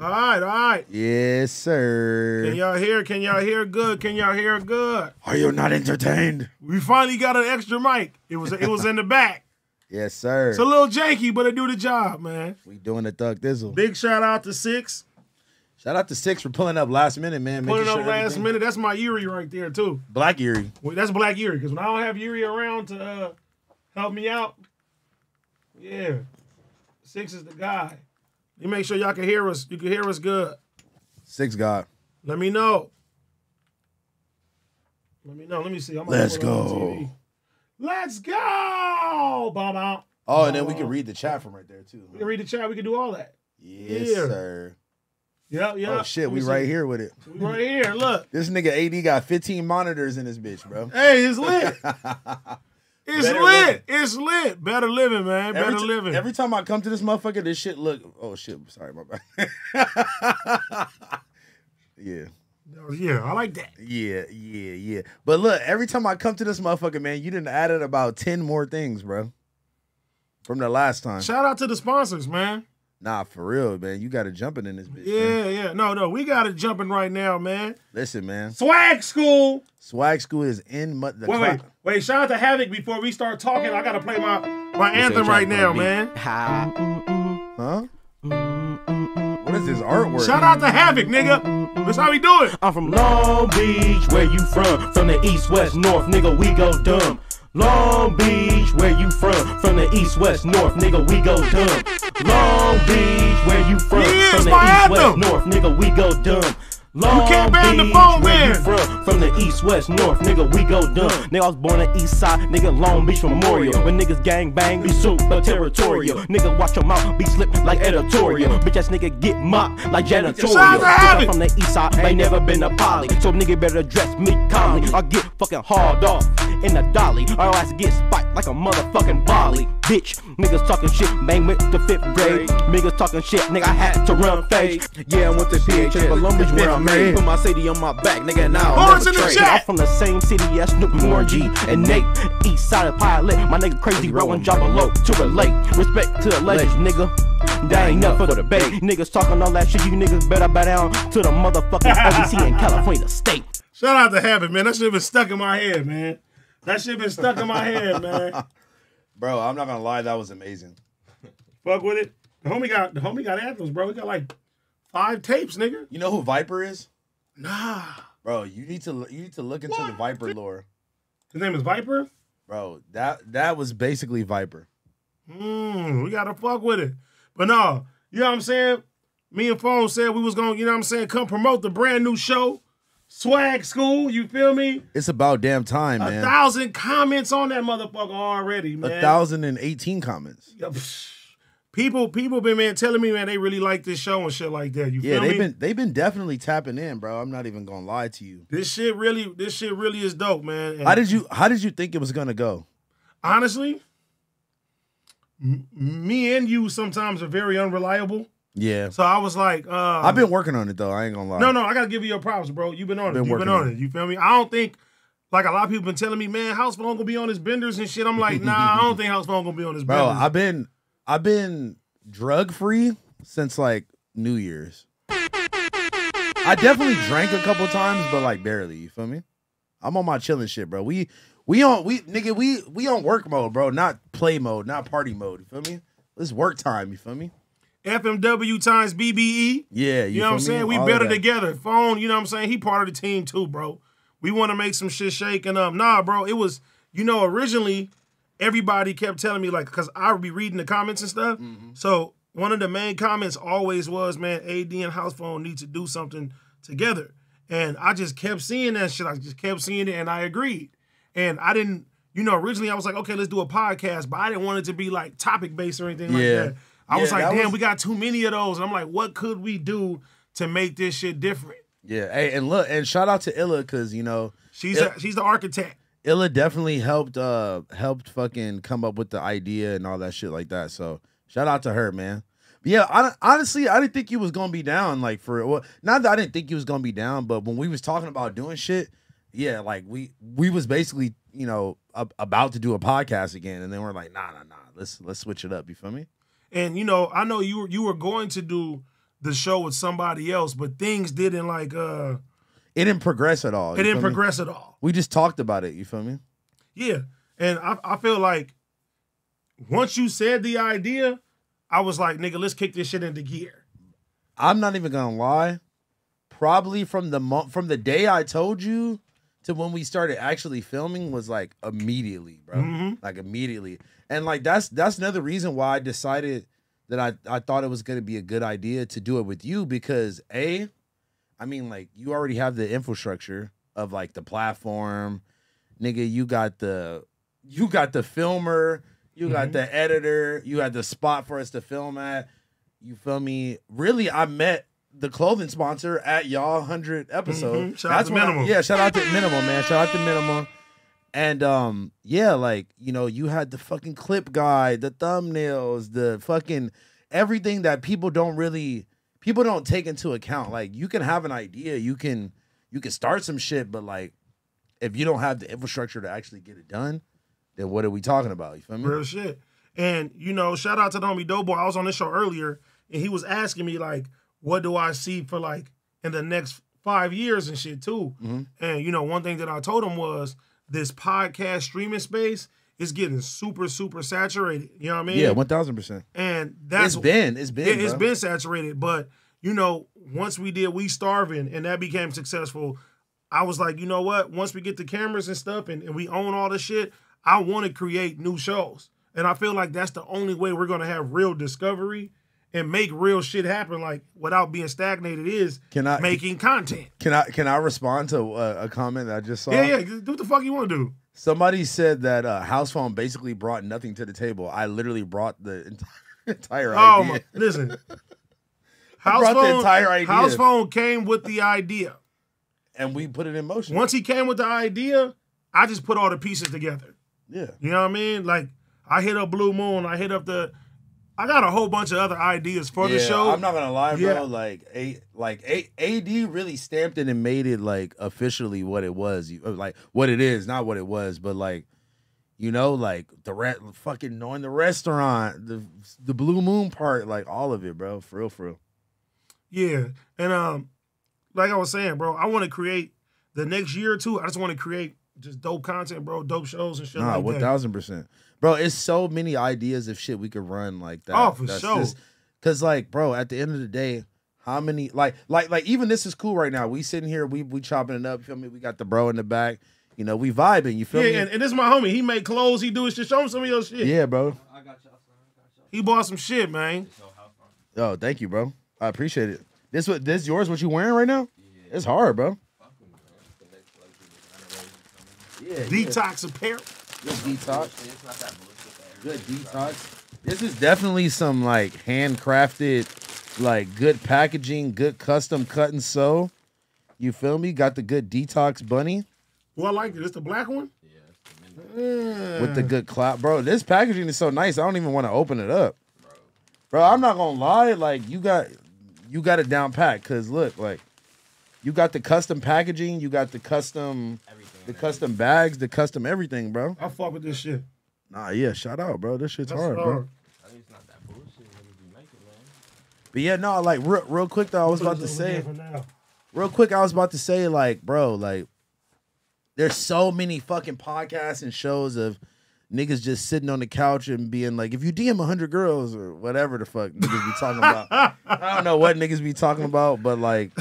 All right, all right. Yes, sir. Can y'all hear? Can y'all hear good? Can y'all hear good? Are you not entertained? We finally got an extra mic. It was it was in the back. Yes, sir. It's a little janky, but it do the job, man. we doing the Thug Thizzle. Big shout out to Six. Shout out to Six for pulling up last minute, man. making Putting up sure last everything- minute. That's my Yuri right there too. Black Yuri. Well, that's Black Yuri because when I don't have Yuri around to uh, help me out, yeah, Six is the guy. You make sure y'all can hear us. You can hear us good. Six God. Let me know. Let me know. Let me see. I'm Let's put it on go. Let's go, Baba. Oh, and then we can read the chat from right there too. We can read the chat. We can do all that. Yes, Yeah. sir. Yeah, yeah. Oh shit, we right here with it. We right here. Look. This nigga AD got 15 monitors in this bitch, bro. Hey, it's lit. It's Better lit. living. It's lit. Better living, man. Better every, ti- living. every time I come to this motherfucker, this shit look. Oh shit, sorry, my bad. yeah, oh, yeah, I like that. yeah, yeah, yeah. But look, every time I come to this motherfucker, man, you didn't added about 10 more things, bro. From the last time. Shout out to the sponsors, man. Nah, for real, man. You got to jumping in this bitch. man. Yeah, yeah. No, no, we got it jumping right now, man. Listen, man. Swag school. Swag school is in. Mu- the Wait, clock- wait, wait. Shout out to Havoc before we start talking. I gotta play my my anthem right now, man. Ha. Huh? What is this artwork? Shout out to Havoc, nigga. That's how we do it. I'm from Long Beach, where you from? From the east, west, north, nigga, we go dumb. Long Beach, where you from? From the east, west, north, nigga, we go dumb. Long Beach, where you from? From the east, west, north, nigga, we go dumb. Long can't ban the phone, man. you from? From the east, west, north, nigga, we go dumb. Nigga, I was born on the east side, nigga, Long Beach Memorial. When niggas gang bang, be super territorial. Nigga, watch your mouth, be slip like editorial. Bitch ass nigga get mocked like janitorial. Shout out to Bitch, I'm from the east side, ain't never been a poly. So nigga better address me calmly. I get fucking hauled off in a dolly. Or I'll ass get spiked like a motherfucking volley. Bitch, niggas talking shit, bang with the fifth grade. Niggas talking shit, nigga, I had to run face. Yeah, I went to PHS, but Long Beach where I'm made. Put my city on my back, nigga, now I'll Horns never in the trade. chat. I'm from the same city as Snoop Warren G and Nate. East side of pilot, my nigga crazy rolling job below to relate. Respect to the legends, nigga. That ain't nothing for the bait. Niggas talking all that shit, you niggas better bow down to the motherfucking LBC in California State. Shout out to Havoc, man. That shit been stuck in my head, man. That shit been stuck in my head, man. Bro, I'm not gonna lie, that was amazing. Fuck with it. The homie got the homie got anthems, bro. He got like five tapes, nigga. You know who Viper is? Nah. Bro, you need to you need to look into the Viper lore. His name is Viper. Bro, that that was basically Viper. Mm, we gotta fuck with it. But no, you know what I'm saying? Me and Phone said we was gonna, you know what I'm saying, come promote the brand new show, Swag School. You feel me? It's about damn time, man. A thousand comments on that motherfucker already, man. A thousand and eighteen comments. People, people been man telling me, man, they really like this show and shit like that. You Yeah, they've me? been they've been definitely tapping in, bro. I'm not even gonna lie to you. this shit really, this shit really is dope, man. And How did you how did you think it was gonna go? honestly, me and you sometimes are very unreliable. Yeah. So I was like, uh, I've been working on it though. I ain't gonna lie. No, no, I gotta give you your props, bro. You've been on Been it. You've been on on it. You feel me? I don't think like a lot of people been telling me, man, House Phone gonna be on his benders and shit. I'm like, nah, I don't think House Phone gonna be on his Bro, benders. I've been I've been drug free since like New Year's. I definitely drank a couple times, but like barely. You feel me? I'm on my chilling shit, bro. We we on we nigga we we on work mode, bro. Not play mode, not party mode. You feel me? It's work time. You feel me? FMW times BBE. Yeah, you, You, know what I'm saying? We All better together. Phone, you know what I'm saying? He part of the team too, bro. We want to make some shit shaking up. Nah, bro, it was, you know, originally everybody kept telling me, like, because I would be reading the comments and stuff. Mm-hmm. So one of the main comments always was, man, AD and House Phone need to do something together. And I just kept seeing that shit. I just kept seeing it and I agreed. And I didn't, you know, originally I was like, okay, let's do a podcast, but I didn't want it to be like topic based or anything like that. I was like, damn, was- we got too many of those. And I'm like, what could we do to make this shit different? Yeah, hey, and look, and shout out to Illa because you know She's a, she's the architect. Illa definitely helped uh helped fucking come up with the idea and all that shit like that. So shout out to her, man. But yeah, I, honestly, I didn't think you was gonna be down. Like for well, not that I didn't think you was gonna be down, but when we was talking about doing shit, yeah, like we we was basically you know ab- about to do a podcast again, and then we're like, nah, nah, nah, let's let's switch it up. You feel me? And you know, I know you were you were going to do the show with somebody else, but things didn't like uh It didn't progress at all. it didn't feel me? progress at all. We just talked about it. You feel me? Yeah. And I, I feel like once you said the idea, I was like, nigga, let's kick this shit into gear. I'm not even gonna lie. Probably from the month from the day I told you to when we started actually filming was like immediately, bro. Mhm. Like immediately. And like that's that's another reason why I decided that I I thought it was gonna be a good idea to do it with you because a, I mean like you already have the infrastructure of like the platform, nigga. You got the you got the filmer, you got Mhm. the editor, you had the spot for us to film at. You feel me? Really, I met the clothing sponsor at y'all hundred episode. Mhm. Shout out to when I- Minimal. yeah, shout out to Minimal, man. Shout out to Minimal. And um, yeah, like you know, you had the fucking clip guide, the thumbnails, the fucking everything that people don't really people don't take into account. Like you can have an idea, you can you can start some shit, but like if you don't have the infrastructure to actually get it done, then what are we talking about? You feel me? Real shit. And you know, shout out to the homie Doughboy. I was on this show earlier, and he was asking me like, "What do I see for like in the next five years and shit too?" Mhm. And you know, one thing that I told him was this podcast streaming space is getting super, super saturated. You know what I mean? Yeah, one thousand percent. and that's It's been, it's been, it's bro. been saturated. But you know, once we did We Starving and that became successful, I was like, you know what? Once we get the cameras and stuff and, and we own all the shit, I want to create new shows. And I feel like that's the only way we're gonna have real discovery and make real shit happen, like without being stagnated, is Can I making content. can I can I respond to uh, a comment that I just saw? Yeah, yeah. Do what the fuck you want to do. Somebody said that uh, House Phone basically brought nothing to the table. I literally brought the entire, entire Oh idea. my, listen. House brought the phone, entire idea. House phone came with the idea. and we put it in motion. Once he came with the idea, I just put all the pieces together. yeah, You know what I mean? Like I hit up Blue Moon, I hit up the I got a whole bunch of other ideas for the Yeah, show. I'm not gonna lie, bro. Yeah. Like a like a, AD really stamped it and made it like officially what it was, uh, like what it is, not what it was, but like you know, like the re- fucking knowing the restaurant, the the Blue Moon part, like all of it, bro. For real, for real. yeah. And um like I was saying, bro, I want to create the next year or two, I just want to create just dope content, bro, dope shows and shit Nah, like one that. thousand percent, bro. It's so many ideas of shit we could run like that. Oh, for sure. Cause like, bro, at the end of the day, how many like like like even this is cool right now. We sitting here, we we chopping it up. Feel me? We got the bro in the back. You know, we vibing. You feel Yeah, me? and, and this is my homie. He make clothes, he do his shit. Show him some of your shit. yeah, bro. I got y'all, son. I got y'all. He bought some shit, man. So how far? Oh, thank you, bro. I appreciate it. This what this yours? What you wearing right now? It's hard, bro. Fuck with me, man. The next collection is renovated. Yeah, Detox apparel. Good detox. It's not that bullshit. that Good detox. This is definitely some like handcrafted, like good packaging, good custom cut and sew. You feel me? Got the good detox bunny Well, I like it. It's the black one. Yeah, it's with the good cloud, bro. This packaging is so nice. I don't even want to open it up, bro. I'm not gonna lie. Like you got, you got it down pat. Cause look, like you got the custom packaging, you got the custom, everything. The custom bags, the custom everything, bro. I fuck with this shit. Nah, yeah, shout out, bro. This shit's That's hard, bro. I think it's not that bullshit niggas be making, man. But yeah, no, like real, real quick though, I was about to say, over there for now. real quick, I was about to say, like, bro, like, there's so many fucking podcasts and shows of niggas just sitting on the couch and being like, if you DM hundred girls or whatever the fuck niggas be talking about. I don't know what niggas be talking about, but like,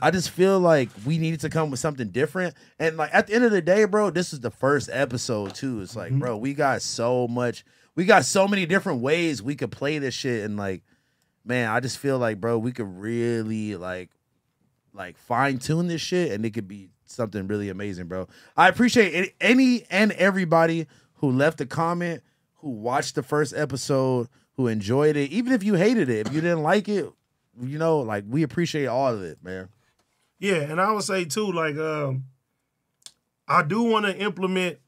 I just feel like we needed to come with something different. And like at the end of the day, bro, this is the first episode too. It's like, mm-hmm. bro, we got so much, we got so many different ways we could play this shit, and like, man, I just feel like, bro, we could really like like fine tune this shit and it could be something really amazing, bro. I appreciate any, any and everybody who left a comment, who watched the first episode, who enjoyed it, even if you hated it, if you didn't like it, you know, like we appreciate all of it, man. Yeah, and I would say too, like, um, I do want to implement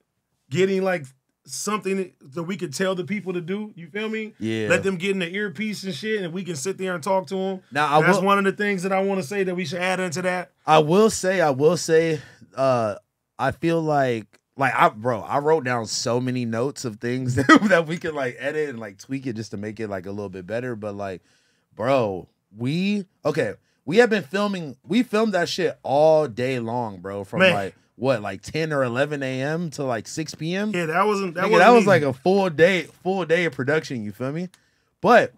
getting like something that we could tell the people to do. You feel me? Yeah. Let them get in the earpiece and shit, and we can sit there and talk to them. Now I That's will, one of the things that I want to say that we should add into that. I will say, I will say, uh, I feel like, like I, bro, I wrote down so many notes of things that, that we could like edit and like tweak it just to make it like a little bit better. But like, bro, we okay. We have been filming. We filmed that shit all day long, bro. From Man. like what, like ten or eleven a.m. to like six p.m. Yeah, that wasn't that, Nigga, wasn't that was easy. like a full day, full day of production. You feel me? But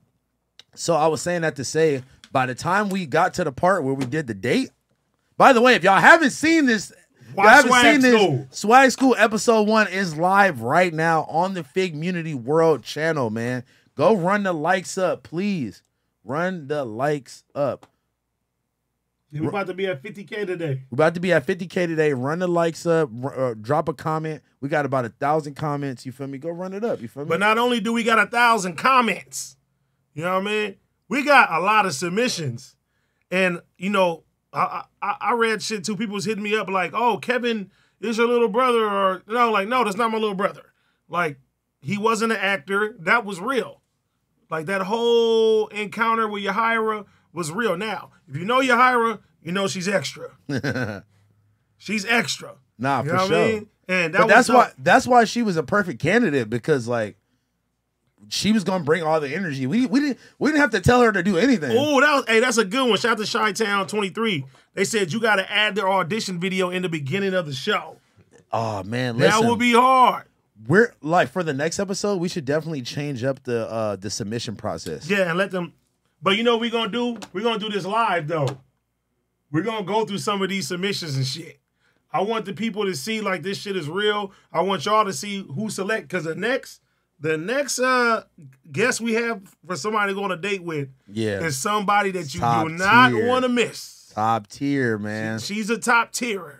so I was saying that to say, by the time we got to the part where we did the date. By the way, if y'all haven't seen this, y'all haven't Swag seen this. School. Swag School episode one is live right now on the Figgmunity World channel. Man, go run the likes up, please. Run the likes up. Yeah, we about to be at 50k today. We're about to be at 50k today. Run the likes up. uh, drop a comment. We got about a thousand comments. You feel me? Go run it up. You feel me? But not only do we got a thousand comments, you know what I mean? We got a lot of submissions, and you know, I I, I read shit too. People was hitting me up like, "Oh, Kevin is your little brother," or no, like, no, that's not my little brother. Like, he wasn't an actor. That was real. Like that whole encounter with Yahira was real. Now, if you know Yahira, you know she's extra. she's extra. nah, You for know sure. I mean? And that but that's tough. why that's why she was a perfect candidate because like she was gonna bring all the energy. We we didn't we didn't have to tell her to do anything. Oh, that was hey, that's a good one. Shout out to Chi Town 23. They said you got to add their audition video in the beginning of the show. Oh man, listen. That would be hard. we're like for the next episode, we should definitely change up the uh the submission process. Yeah, and let them. But you know what we gonna do? We're gonna do this live though. We're gonna go through some of these submissions and shit. I want the people to see like this shit is real. I want y'all to see who select because the next the next uh guest we have for somebody to go on a date with Yeah. is somebody that you Top do not want to miss. Top tier, man. She's a top tierer.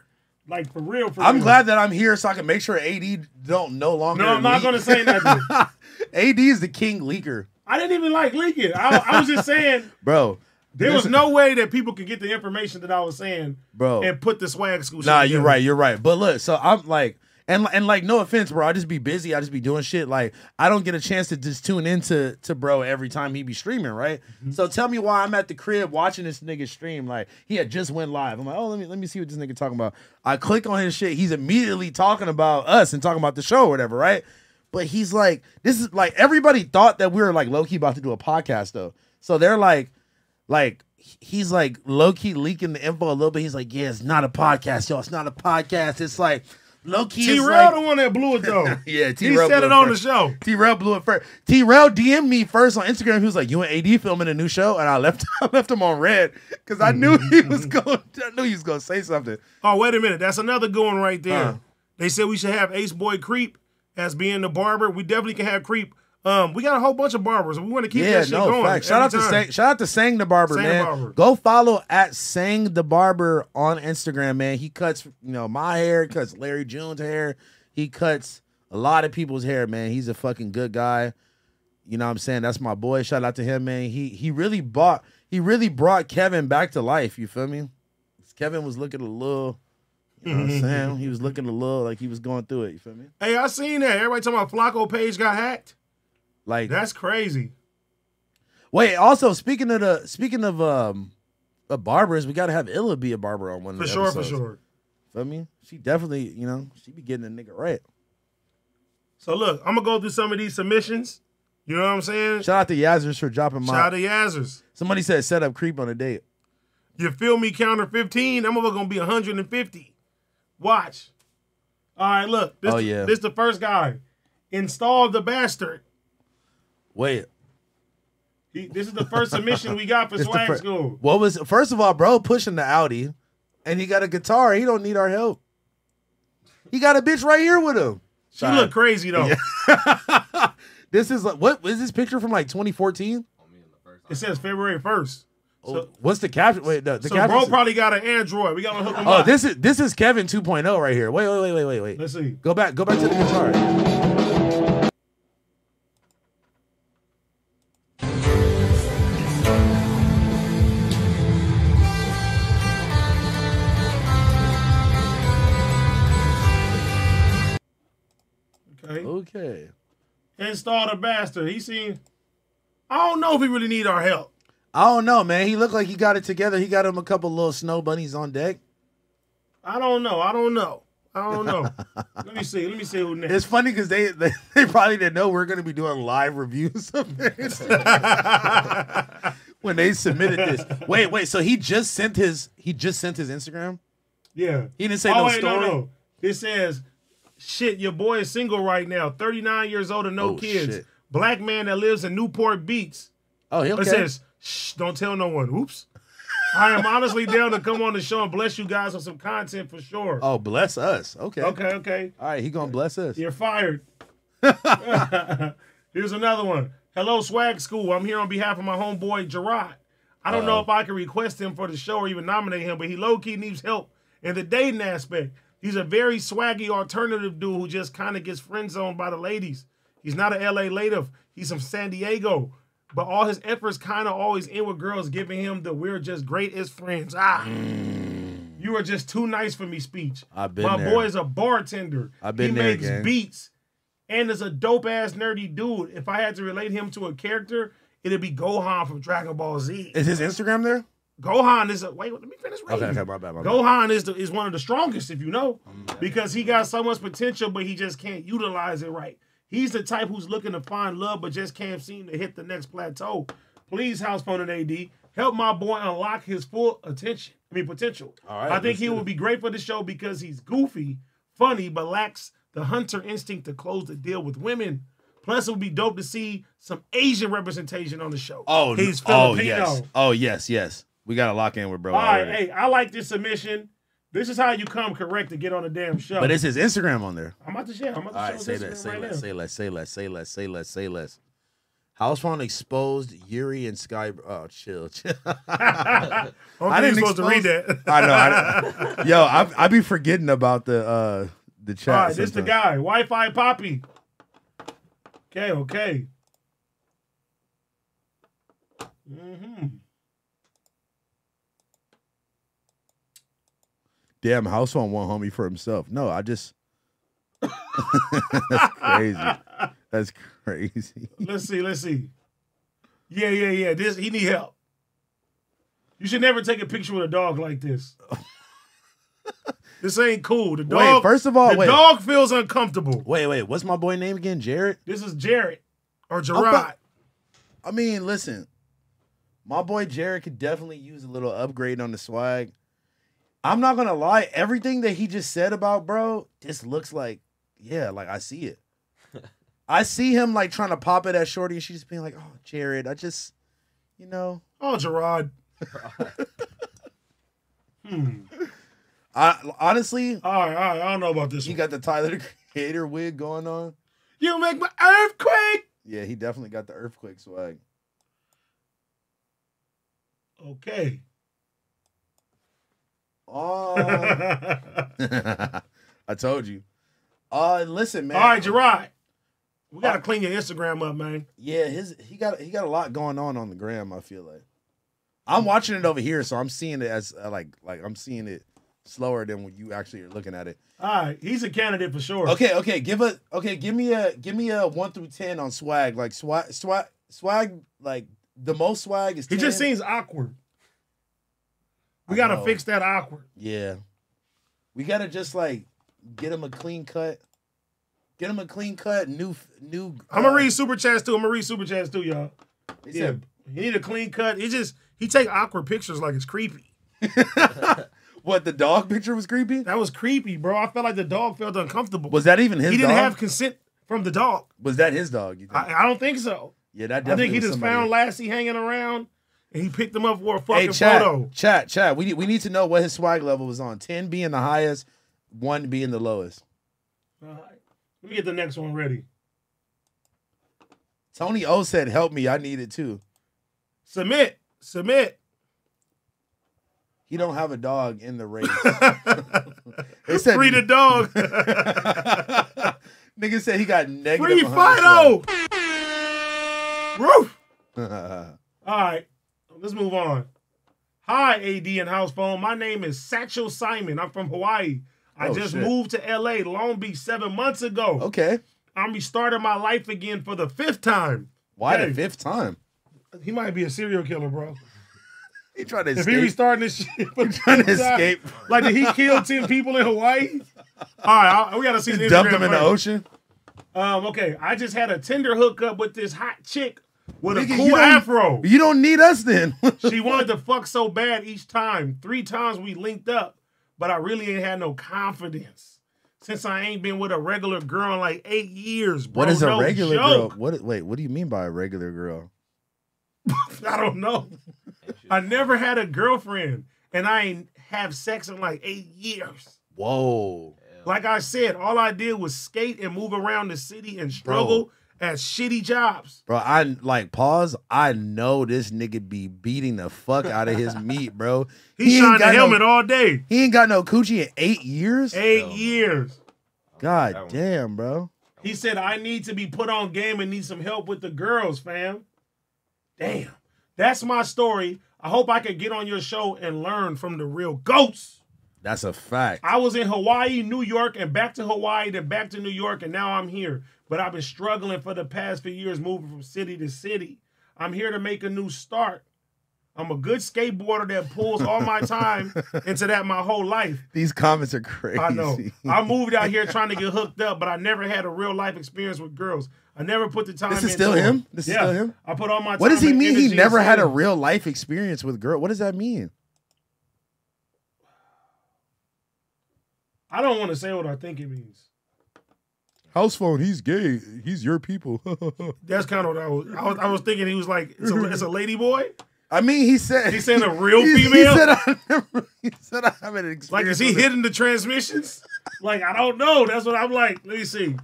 Like for real, for I'm real. glad that I'm here so I can make sure AD don't no longer. No, I'm not leak. gonna say nothing. AD is the king leaker, I didn't even like leaking. I, I was just saying bro. there was no way that people could get the information that I was saying, Bro. and put the swag school. shit Nah, you're right. You're right. But look, so I'm like, and and like, no offense, bro. I just be busy. I just be doing shit. Like, I don't get a chance to just tune into to bro every time he be streaming, right? Mm-hmm. So tell me why I'm at the crib watching this nigga stream. Like, he had just went live. I'm like, oh, let me let me see what this nigga talking about. I click on his shit. He's immediately talking about us and talking about the show or whatever, right? But he's like, this is like everybody thought that we were like low key about to do a podcast though. So they're like, like he's like low key leaking the info a little bit. He's like, yeah, it's not a podcast, yo. It's not a podcast. It's like low key. T Rail like, the one that blew it though. yeah, he T-Rail said it on first. the show. T Rail blew it first. T Rail DM'd me first on Instagram. He was like, "You and AD filming a new show," and I left. I left him on red because I knew he was going. I knew he was going to say something. Oh wait a minute, that's another going right there. Uh. They said we should have Ace Boy Creep as being the barber. We definitely can have Creep. Um, we got a whole bunch of barbers. We want to keep yeah, that shit no going. Shout out every to. Sang, shout out to Sang the Barber, Sang the man. Barber. Go follow at Sang the Barber on Instagram, man. He cuts, you know, my hair, cuts Larry June's hair. He cuts a lot of people's hair, man. He's a fucking good guy. You know what I'm saying? That's my boy. Shout out to him, man. He he really bought he really brought Kevin back to life. You feel me? Kevin was looking a little, you know what I'm saying? He was looking a little like he was going through it. You feel me? Hey, I seen that. Everybody talking about Flacco page got hacked. Like That's crazy. Wait, also speaking of the speaking of um of barbers, we gotta have Illa be a barber on one For of the sure, for episodes. sure. Feel me? She definitely, you know, she be getting a nigga right. So look, I'm gonna go through some of these submissions. You know what I'm saying? Shout out to Yazers for dropping my. Shout out to Yazzers. Somebody said set up creep on a date. You feel me? Counter 15. I'm gonna be 150. Watch. All right, look. This Oh, the, yeah. This the first guy. Install the bastard. Wait, He, this is the first submission we got for it's Swag fir- School. What was first of all, bro? Pushing the Audi, and he got a guitar. He don't need our help. He got a bitch right here with him. She Sorry. look crazy though. This is like what is this picture from like 2014? On me the first It says February 1st. So, oh, What's the caption? Wait, the, the so caption. bro probably got an Android. We gotta hook him oh, up. this is this is Kevin 2.0 right here. Wait, wait, wait, wait, wait, wait. Let's see. Go back, go back to the guitar. Okay. Okay. Install the bastard. He seen. I don't know if he really need our help. I don't know, man. He looked like he got it together. He got him a couple little snow bunnies on deck. I don't know. I don't know. I don't know. Let me see. Let me see who next. It's funny because they, they they probably didn't know we are gonna be doing live reviews of it. when they submitted this. Wait, wait. So he just sent his he just sent his Instagram. Yeah. He didn't say oh, no wait, story? No, no. It says, shit, your boy is single right now, 39 years old and no Oh, kids. shit. Black man that lives in Newport Beach. Oh, he okay. It says, shh, don't tell no one. Oops. I am honestly down to come on the show and bless you guys with some content for sure. oh, bless us. Okay. Okay, okay. All right, he gonna bless us. You're fired. Here's another one. Hello, Swag School. I'm here on behalf of my homeboy Gerard. I don't know if I can request him for the show or even nominate him, but he low key needs help in the dating aspect. He's a very swaggy alternative dude who just kind of gets friend zoned by the ladies. He's not a LA native. He's from San Diego. But all his efforts kind of always end with girls giving him the we're just great as friends. Ah. You are just too nice for me speech. I've been My there. boy is a bartender. I've been he there, makes gang. beats and is a dope ass nerdy dude. If I had to relate him to a character, it'd be Gohan from Dragon Ball Z. Is his Instagram there? Gohan is a wait. Let me finish reading. Okay, okay, my bad, my bad. Gohan is the, is one of the strongest, if you know, because he got so much potential, but he just can't utilize it right. He's the type who's looking to find love, but just can't seem to hit the next plateau. Please, house phone and AD, help my boy unlock his full attention. I mean potential. All right, I think he would be great for the show because he's goofy, funny, but lacks the hunter instinct to close the deal with women. Plus, it would be dope to see some Asian representation on the show. Oh, he's oh yes. Oh yes, yes. We gotta lock in with bro. All right, hey, I like this submission. This is how you come correct to get on the damn show. But is his Instagram on there? I'm about to share. I'm about to All show right, his say Instagram that, say right less, now. say less, say less, say less, say less, say less. House phone exposed Yuri and Sky. Oh, chill, chill. I I didn't you're supposed to read that. I know. I, yo, I, I be forgetting about the uh the chat. All right, this the guy, Wi-Fi Poppy. Okay, okay. hmm Damn, house phone one homie for himself. No, I just. That's crazy. That's crazy. Let's see. Let's see. Yeah, yeah, yeah. This he need help. You should never take a picture with a dog like this. this ain't cool. The dog. Wait, first of all, the wait. dog feels uncomfortable. Wait, wait. What's my boy name again? Jared. This is Jared or Gerard. I mean, listen, my boy Jared could definitely use a little upgrade on the swag. I'm not gonna lie, everything that he just said about bro, just looks like, yeah, like I see it. I see him like trying to pop it at Shorty, and she's just being like, "Oh, Jared, I just, you know, Oh, Gerard. hmm. I honestly, All right, all right. I don't know about this he one. got the Tyler the Creator wig going on. You make my earthquake. Yeah, he definitely got the earthquake swag. Okay. Oh, I told you. Uh, listen, man. All right, Gerard. We gotta clean your Instagram up, man. Yeah, his he got he got a lot going on on the gram. I feel like I'm watching it over here, so I'm seeing it as uh, like like I'm seeing it slower than when you actually are looking at it. All right, he's a candidate for sure. Okay, okay, give a okay, give me a give me a one through ten on swag. Like swag swag swag like the most swag is. He just seems awkward. We gotta fix that awkward. Yeah, we gotta just like get him a clean cut. Get him a clean cut, new new. I'm gonna uh, read super chats too. I'm gonna read super chats too, y'all. they Yeah, said- he need a clean cut. He just he take awkward pictures like it's creepy. what the dog picture was creepy. That was creepy, bro. I felt like the dog felt uncomfortable. Was that even his? he didn't dog? have consent from the dog. Was that his dog? You think? I, I don't think so. yeah, that I think he just somebody. found Lassie hanging around and he picked him up for a fucking Hey, chat, photo. chat, chat. We need we need to know what his swag level was on. Ten being the highest, one being the lowest. All right. Let me get the next one ready. Tony O said, "Help me, I need it too." Submit. Submit. He don't have a dog in the race. They said Free the dog. Nigga said he got negative. Free 100 Fido. Roof. All right, let's move on. Hi, AD and House Phone. My name is Satchel Simon. I'm from Hawaii. I Oh, just shit. moved to LA, Long Beach, seven months ago. okay, I'm restarting my life again for the fifth time. why Hey. the fifth time? He might be a serial killer, bro. He tried to If he restarting this shit for trying to time, escape. like did he kill ten people in Hawaii? All right, I- we gotta see. the Dumped Instagram him in the ocean. Um, okay, I just had a Tinder hookup with this hot chick with a cool you afro. You don't need us then. She wanted to fuck so bad each time. Three times we linked up, but I really ain't had no confidence. Since I ain't been with a regular girl in like eight years, bro. what is a regular joke. girl? What? Wait, what do you mean by a regular girl? I don't know. I never had a girlfriend, and I ain't have sex in like eight years. Whoa. Like I said, all I did was skate and move around the city and struggle at shitty jobs. Bro, I like pause. I know this nigga be beating the fuck out of his meat, bro. He, ain't shined the helmet no, all day. He ain't got no coochie in eight years. Eight no. years. God That one- damn, bro. He said, I need to be put on game and need some help with the girls, fam. Damn. That's my story. I hope I can get on your show and learn from the real ghosts. That's a fact. I was in Hawaii, New York, and back to Hawaii, then back to New York, and now I'm here. But I've been struggling for the past few years moving from city to city. I'm here to make a new start. I'm a good skateboarder that pulls all my time into that my whole life. These comments are crazy. I know. I moved out here trying to get hooked up, but I never had a real life experience with girls. I never put the time. This is still him? This is still him? I put all my. what does he mean? He never had a real life experience with girl. What does that mean? I don't want to say what I think it means. House phone. He's gay. He's your people. That's kind of what I was. I was, I was thinking he was like, it's a, it's a lady boy. I mean, he said He's saying a real he- female? He said I never. He said I haven't Like, is he hitting the transmissions? Like, I don't know. That's what I'm like. Let me see.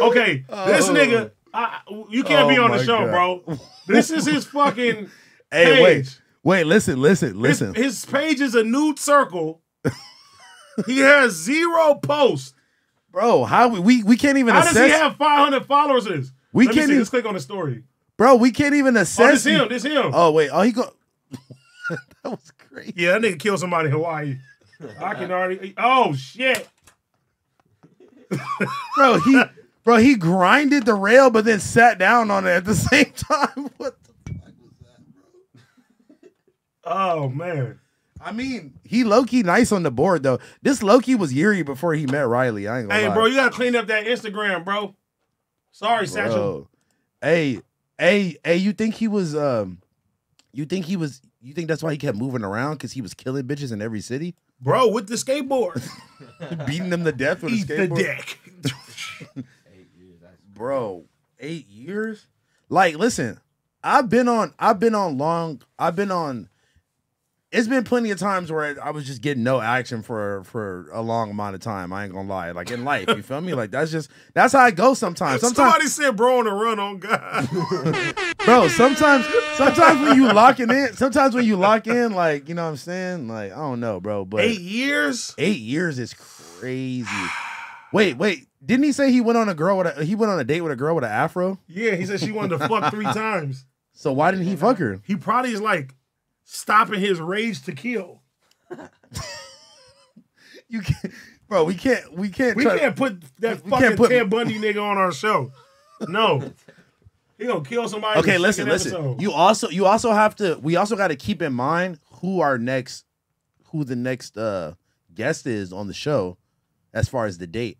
Okay, oh. this Oh. nigga, I, you can't be Oh on the show, God. bro. This is his fucking. Hey, wait, page. wait. Listen, listen, His, listen. his page is a nude circle. he has zero posts. Bro, how we we, we can't even How does he have 500 followers? Is We Let me can't see. even- Let's click on the story. bro, we can't even Oh, assess. this him. This him. Oh wait. Oh, he go. that was crazy. Yeah, that nigga killed somebody in Hawaii. I can already. Oh shit. Bro, he bro he grinded the rail, but then sat down on it at the same time. What? The, fuck was that, bro? Oh man. I mean, he low key nice on the board though. This low key was Yuri before he met Riley. I ain't gonna Hey, lie. bro, you gotta clean up that Instagram, bro. Sorry, Satchel. Hey, hey, hey, you think he was um you think he was you think that's why he kept moving around because he was killing bitches in every city? Bro, with the skateboard. Beating them to death with Eat a the skateboard? dick. Eight years. That's Bro, eight years? Like, listen, I've been on I've been on long I've been on it's been plenty of times where I was just getting no action for for a long amount of time. I ain't gonna lie. Like in life, you feel me? Like that's just that's how I go sometimes. Sometimes Somebody said bro on the run on God. bro sometimes sometimes when you locking in sometimes when you lock in like you know what i'm saying like i don't know bro but Eight years? eight years is crazy wait wait didn't he say he went on a girl with a he went on a date with a girl with an afro Yeah, he said she wanted to fuck three times. so why didn't he fuck her He probably is like stopping his rage to kill. you can't bro we can't we can't We can't put that we fucking can't put- Ted Bundy nigga on our show. No. He gonna kill somebody. okay listen listen episode. you also you also have to we also got to keep in mind who our next who the next uh guest is on the show as far as the date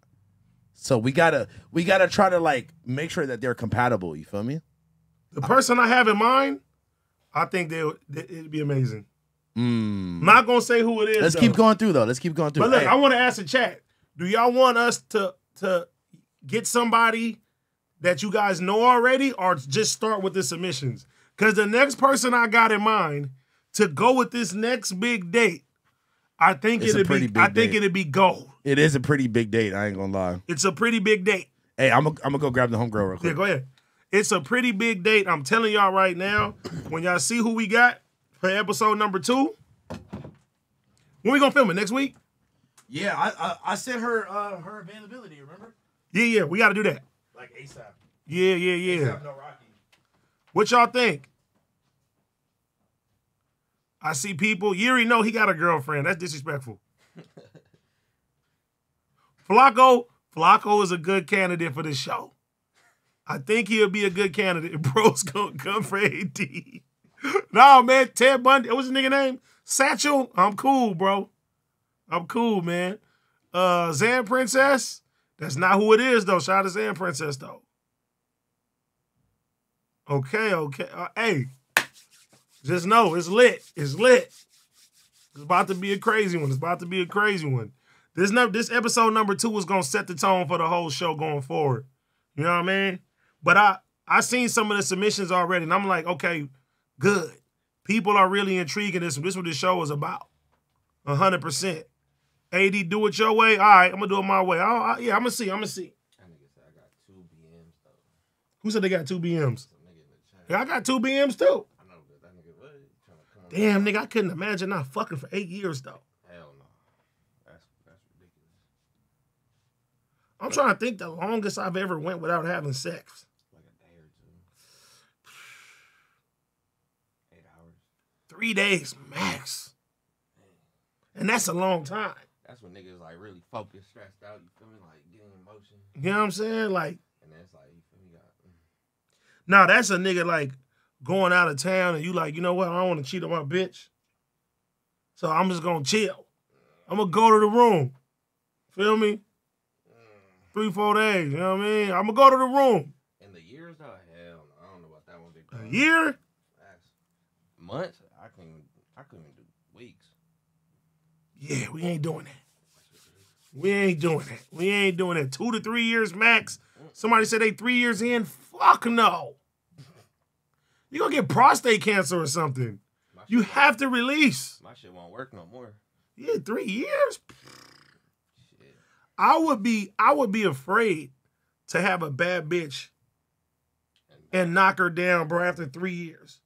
so we gotta we gotta try to like make sure that they're compatible you feel me the person I have in mind, I think they would- that it'd be amazing. Mm. Not gonna say who it is. let's though. keep going through though let's keep going through But look, Hey, I want to ask the chat: Do y'all want us to to get somebody that you guys know already, or just start with the submissions? Because the next person I got in mind to go with this next big date, I think It's it'd be. I think date. it'd be gold. it is a pretty big date i ain't gonna lie It's a pretty big date. hey i'm gonna I'm gonna go grab the homegirl real quick. Yeah, go ahead. It's a pretty big date. I'm telling y'all right now. When y'all see who we got for episode number two, when we gonna film it next week? yeah I, I i sent her uh her availability remember Yeah, yeah, we got to do that. like asap Yeah, yeah, yeah. no rocky What y'all think? I see people. Yuri know he got a girlfriend. That's disrespectful. Flacco, Flacco is a good candidate for this show. I think he'll be a good candidate. Bro's gonna come for AD. nah, man, Ted Bundy. What's his nigga name? Satchel. I'm cool, bro. I'm cool, man. Uh, Zan Princess. That's not who it is, though. Shout out to Zan Princess, though. Okay, okay. Uh, hey, just know it's lit. It's lit. It's about to be a crazy one. It's about to be a crazy one. This no, this episode number two is gonna set the tone for the whole show going forward. You know what I mean? But I I seen some of the submissions already, and I'm like, okay, good. People are really intrigued in this. This is what this show is about. hundred percent. AD, do it your way. All right, I'm gonna do it my way. I, I, yeah, I'm gonna see. I'm gonna see. That nigga said I got two BMs though. Who said they got two BMs? Some nigga in the chat. Yeah, I got two BMs too. I know that that nigga what? To come. Damn, nigga, I couldn't imagine not fucking for eight years though. Hell no. That's that's ridiculous. I'm trying to think the longest I've ever went without having sex. Like a day or two. Eight hours. Three days max. And that's a long time. That's when niggas like really focused, stressed out. You feel me? Like getting in motion, You know what I'm saying? Like, and that's like you feel me? Got mm. now that's a nigga like going out of town and you like, you know what? I don't want to cheat on my bitch. So I'm just gonna chill. I'm gonna go to the room. Feel me? Three, four days. You know what I mean? I'm gonna go to the room. in the years though. Hell. I don't know about that one. Big A year? Months. I couldn't. Even, I couldn't even do weeks. Yeah, we ain't doing that. We ain't doing that. We ain't doing that. Two to three years max. Somebody said they three years in. Fuck no. You gonna get prostate cancer or something. You have to release. My shit won't work no more. Yeah, three years. Shit. I would be. I would be afraid to have a bad bitch and knock her down, bro. After three years,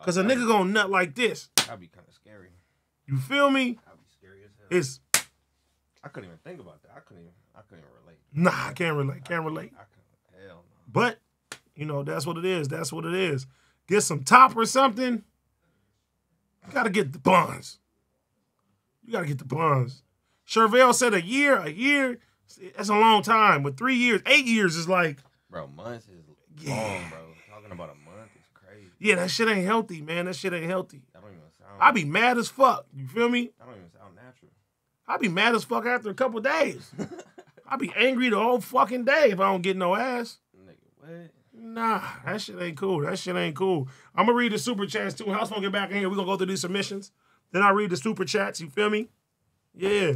cause a nigga gonna nut like this. That'd be kind of scary. You feel me? That'd be scary as hell. It's I couldn't even think about that. I couldn't even. I couldn't even relate. nah. I can't relate. Can't relate. I couldn't. Hell no. But you know, that's what it is. That's what it is. Get some top or something. You gotta get the buns. You gotta get the buns. Chervelle said a year, a year. That's a long time. But three years, eight years is like, Bro, months is Yeah. long, bro. Talking about a month is crazy. yeah, that shit ain't healthy, man. That shit ain't healthy. That don't even sound. I be mad as fuck. You feel me? That don't even sound natural. I be mad as fuck after a couple days. I be angry the whole fucking day if I don't get no ass. Nigga, what? Nah, that shit ain't cool. That shit ain't cool. I'm gonna read the super chats too. House gonna get back in here. We're gonna go through these submissions. Then I read the super chats. You feel me? Yeah.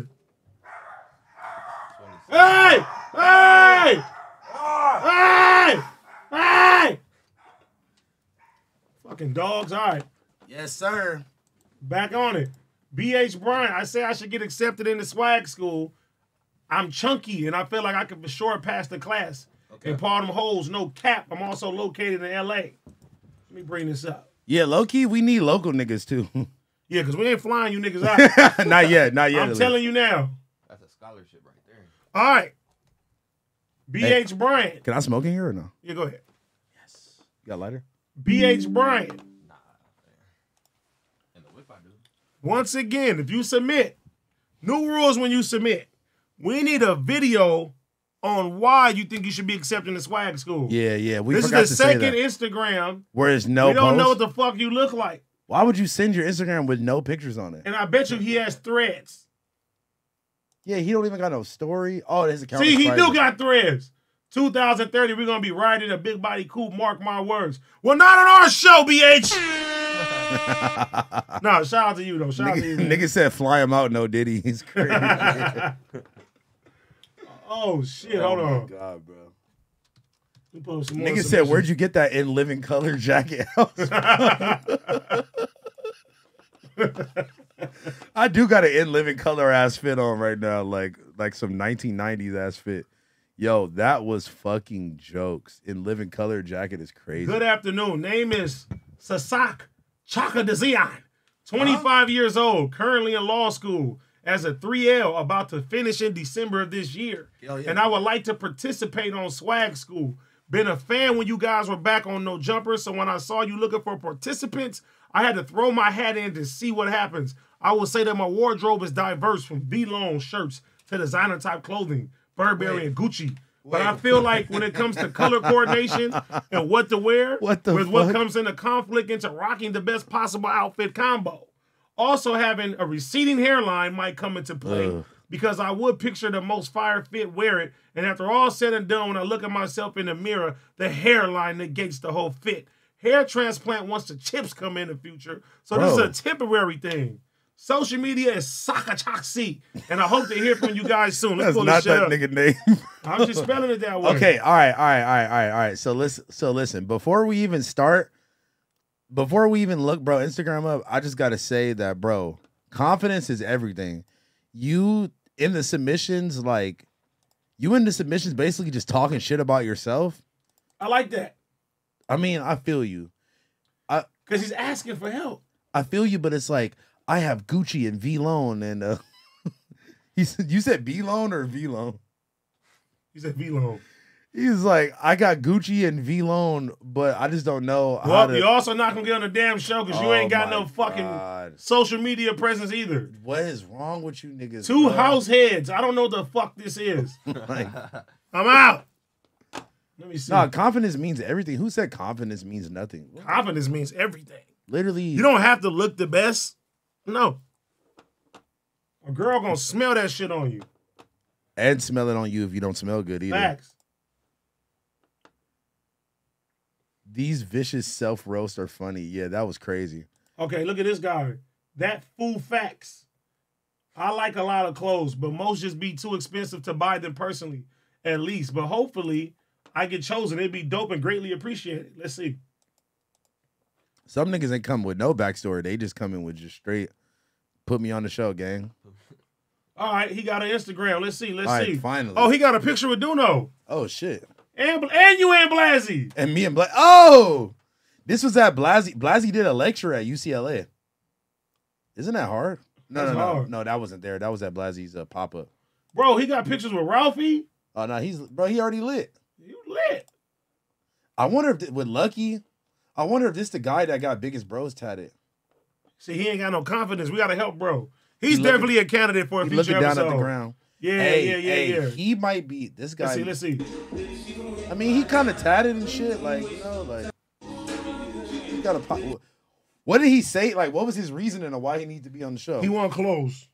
27. Hey! Hey! Hey! Hey! Fucking dogs. All right. Yes, sir. Back on it. BH Bryant, I say I should get accepted into swag school. I'm chunky and I feel like I could for sure pass the class. Okay. And part of them holes, no cap. I'm also located in LA. Let me bring this up. Yeah, low key, we need local niggas too. Yeah, because we ain't flying you niggas out. not yet, not yet. I'm telling least. you now. That's a scholarship right there. All right. BH Bryant. Can I smoke in here or no? Yeah, go ahead. Yes. You got a lighter? BH Bryant. Nah. In the whip, I do. Once again, if you submit, new rules when you submit. We need a video on why you think you should be accepting the swag school. Yeah, yeah. We this is the second Instagram where is no we don't know what the fuck you look like. Why would you send your Instagram with no pictures on it? And I bet you he has threads. Yeah, he don't even got no story. Oh, his account. See, he private. do got threads. 2030, we're gonna be riding a big body coupe, mark my words. Well, not on our show, BH. No, shout out to you though. Shout out to you. Nigga, man. nigga said fly him out, no diddy. He's crazy. Oh shit, hold oh my on. god, bro. Let me pull up some Nigga said, "Where'd you get that in living color jacket?" I do got an in living color ass fit on right now, like like some 1990s ass fit. Yo, that was fucking jokes. In living color jacket is crazy. Good afternoon. Name is Sasak Chaka Dezian. 25 years old, currently in law school as a 3L, about to finish in December of this year. Yeah. And I would like to participate on Swag School. Been a fan when you guys were back on No Jumper, so when I saw you looking for participants, I had to throw my hat in to see what happens. I will say that my wardrobe is diverse from V-long shirts to designer type clothing, Burberry Wait. and Gucci. But I feel like when it comes to color coordination and what to wear, What the with what comes into conflict into rocking the best possible outfit combo. Also, having a receding hairline might come into play Ugh. because I would picture the most fire fit wear it. And after all said and done, when I look at myself in the mirror, the hairline negates the whole fit. Hair transplant once the chips come in the future. So this is a temporary thing. Social media is Sakachaksi. And I hope to hear from you guys soon. Let's That's pull not that up. nigga name. I'm just spelling it that way. Okay, all right, all right, all right, all right, all right. So listen, so listen. Before we even start, before we even look, bro, Instagram up. I just gotta say that, bro. Confidence is everything. You in the submissions, like you in the submissions, basically just talking shit about yourself. I like that. I mean, I feel you. Because he's asking for help. I feel you, but it's like I have Gucci and Vlone, and uh, he said, "You said B Loan or Vlone?" He said V-Loan. He's like, "I got Gucci and Vlone, but I just don't know how Well, to." you also not going to get on the damn show because you Oh ain't got no fucking God. social media presence either. What is wrong with you niggas? Two bro? house heads. I don't know what the fuck this is. Like, I'm out. Let me see. nah, confidence means everything. Who said confidence means nothing? Confidence means everything. Literally, You don't have to look the best. No. A girl gonna smell that shit on you. and smell it on you if you don't smell good either. Facts. These vicious self roasts are funny. Yeah, that was crazy. Okay, look at this guy. That fool facts. I like a lot of clothes, but most just be too expensive to buy them personally, at least. But hopefully, I get chosen. It'd be dope and greatly appreciated. Let's see. Some niggas ain't come with no backstory. They just come in with just straight. Put me on the show, gang. All right, he got an Instagram. Let's see. Let's All right, see. finally. Oh, he got a picture with Duno Oh shit. and and you and Blasey. And me and Blas. Oh, this was at Blasey. Blasey did a lecture at UCLA. Isn't that hard? No, That's no, no, hard. no. That wasn't there. That was at Blasey's uh, pop up. Bro, he got pictures with Ralphie. Oh no, he's bro. He already lit. You lit. I wonder if th- with Lucky. I wonder if this the guy that got biggest bros tatted. See, he ain't got no confidence. We gotta help, bro. He's He looking- definitely a candidate for a future looking down episode. at the ground. Yeah, hey, yeah, yeah, hey, yeah. He might be this guy. Let's see, let's see. I mean, he kind of tatted and shit. Like you know, like he got a. po- What did he say? Like, what was his reasoning of why he needed to be on the show? He want clothes.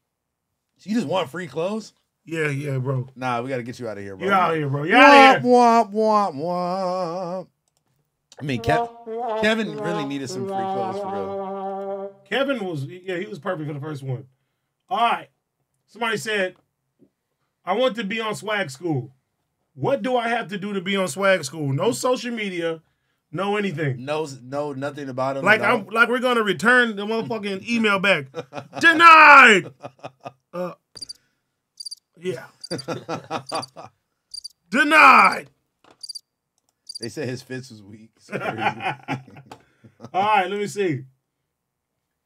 So you just want free clothes? Yeah, yeah, bro. Nah, we got to get you out of here, bro. You out of here, bro. Out Womp, here. womp, womp, womp. I mean, Kev- Kevin really needed some free clothes for real. Kevin was yeah, he was perfect for the first one. All right. Somebody said, I want to be on swag school. What do I have to do to be on swag school? No social media, no anything. No, know nothing about him. Like. I'm like we're gonna return the motherfucking email back. Denied. Uh, yeah. Denied. They said his fits was weak. All right, let me see.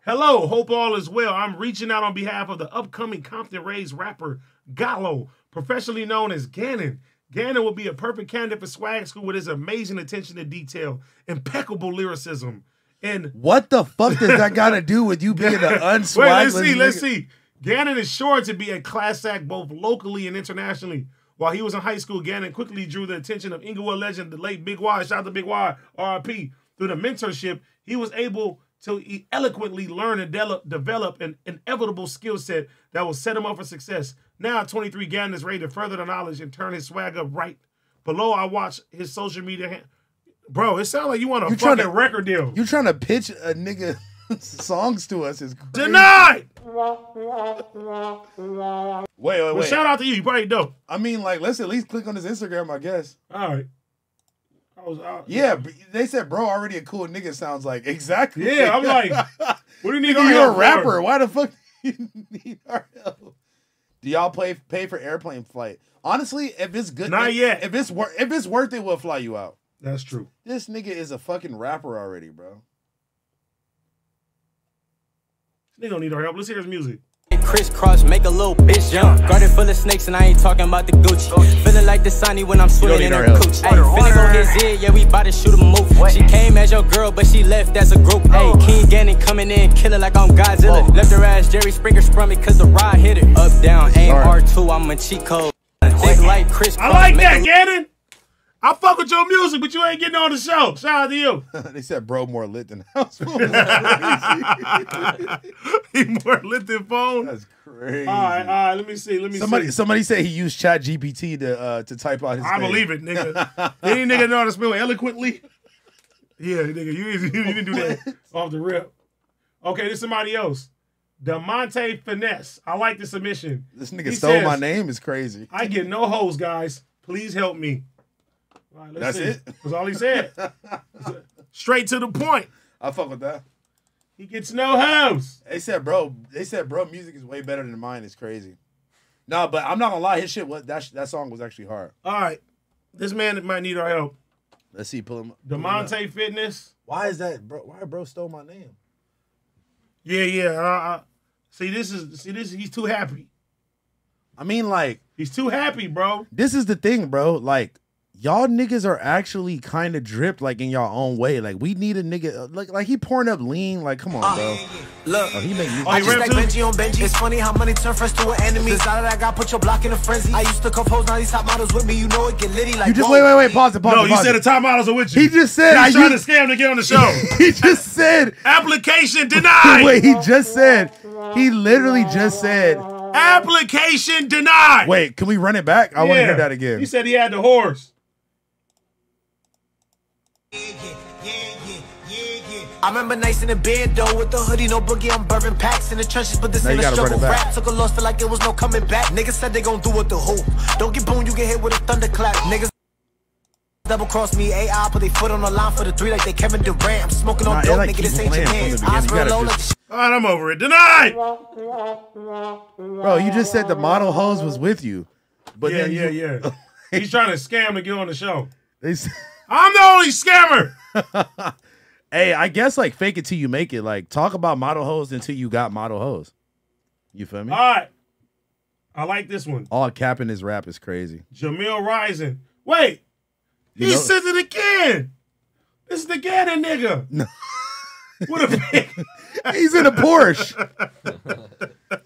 Hello, hope all is well. I'm reaching out on behalf of the upcoming Compton Rays rapper Gallo, professionally known as Gannon. Gannon will be a perfect candidate for swag school with his amazing attention to detail, impeccable lyricism, and what the fuck does that got to do with you being an unswagless? Wait, let's see, let's see. Gannon is sure to be a class act both locally and internationally. While he was in high school, Gannon quickly drew the attention of Inglewood legend, the late Big Y. Shout out to Big Y, RIP. Through the mentorship, he was able to eloquently learn and de- develop an inevitable skill set that will set him up for success. Now, 23, Gannon is ready to further the knowledge and turn his swag up right. Below, I watch his social media. Bro, it sounds like you want a You fucking tryna- record deal. You trying to pitch a nigga songs to us is crazy. Denied. Wait, wait, wait. shout out to you. You probably dope. I mean, like, let's at least click on his Instagram, I guess. All right. I was out. Yeah, but they said, bro, already a cool nigga sounds like exactly. Yeah, I'm like, what do you need our you're a for? rapper. Why the fuck do you need our help? Do y'all play pay for airplane flight? Honestly, if it's good, Not if, yet. If it's wor- if it's worth it, we'll fly you out. That's true. This nigga is a fucking rapper already, bro. They don't need our help. Let's hear his music. Crisscross, make a little bitch jump. Garden full of snakes, and I ain't talking about the Gucci. Feeling like the Sonny when I'm swimming need in our her help. cooch. Hey, finna go his ear, yeah, we bout to shoot a move. She came as your girl, but she left as a group. Hey, oh. King Gannon coming in, killing like I'm Godzilla. Oh. Left her ass, Jerry Springer sprung me cause the ride hit it. Up, down, aim Sorry. R2, I'm a cheat code. Thick like Chris I like that, Gannon. I fuck with your music, but you ain't getting on the show. Shout out to you. they said, bro, more lit than house. he more lit than phone. That's crazy. All right, all right. Let me see. Let me Somebody, see. somebody said he used Chat GPT to uh, to type out his. I name. believe it, nigga. Any nigga know how to spell eloquently? Yeah, nigga, you, you didn't do that off the rip. Okay, this somebody else. Demonte Finesse. I like the submission. This nigga He stole my name. Is crazy. I get no hoes, guys. Please help me. Right, That's see. it? That's all he said. Straight to the point. I fuck with that. He gets no hoes. They said, bro. They said, bro, music is way better than mine. It's crazy. No, but I'm not gonna lie. His shit What that. That song was actually hard. All right. This man might need our help. Let's see. Pull him. pull him up. Demonte Fitness. Why is that, bro? Why bro stole my name? Yeah, yeah. Uh, uh, see, this is see this. He's too happy. I mean, like, He's too happy, bro. this is the thing, bro. Like, y'all niggas are actually kind of dripped, like in y'all own way. Like, we need a nigga. Uh, like, like he pouring up lean. Like, come on, ah, bro. Look. Oh, he make music. Oh, I he just like? Benji on Benji. It's funny how money turn friends to an enemy. Decided I got put your block in a frenzy. I used to cuff hoes, now these top models with me. You know it get litty like You just wait, wait, wait. Pause it. Pause No, it. you pause said the top models are with you. He just said I He's trying used. to scam to get on the show. he just said. Application denied. Wait, he just said. He literally just said. Application denied. Wait, can we run it back? I want to hear that again. He said he had the horse. I remember nights in the bed though with the hoodie, no boogie. I'm burning packs in the trenches, but this Now ain't a struggle rap. Took a loss, feel like it was no coming back. Niggas said they gon' do what the who. Don't get boom, you get hit with a thunderclap. Niggas double cross me, AI, put they foot on the line for the three like they Kevin Durant. I'm smoking on Nah, it dope, like nigga. This keep ain't your hands. the beginning. Eyes real low like the All right, I'm over it. Denied. Bro, you just said the model hose was with you. But yeah, then yeah, you, yeah. He's trying to scam to get on the show. They s- I'm the only scammer. hey, I guess like fake it till you make it. Like talk about model hose until you got model hose. You feel me? All right. I like this one. All capping his rap is crazy. Jamil Rising. Wait. You he know- says it again. This is the Gannon nigga. No. What a pig. He's in a Porsche.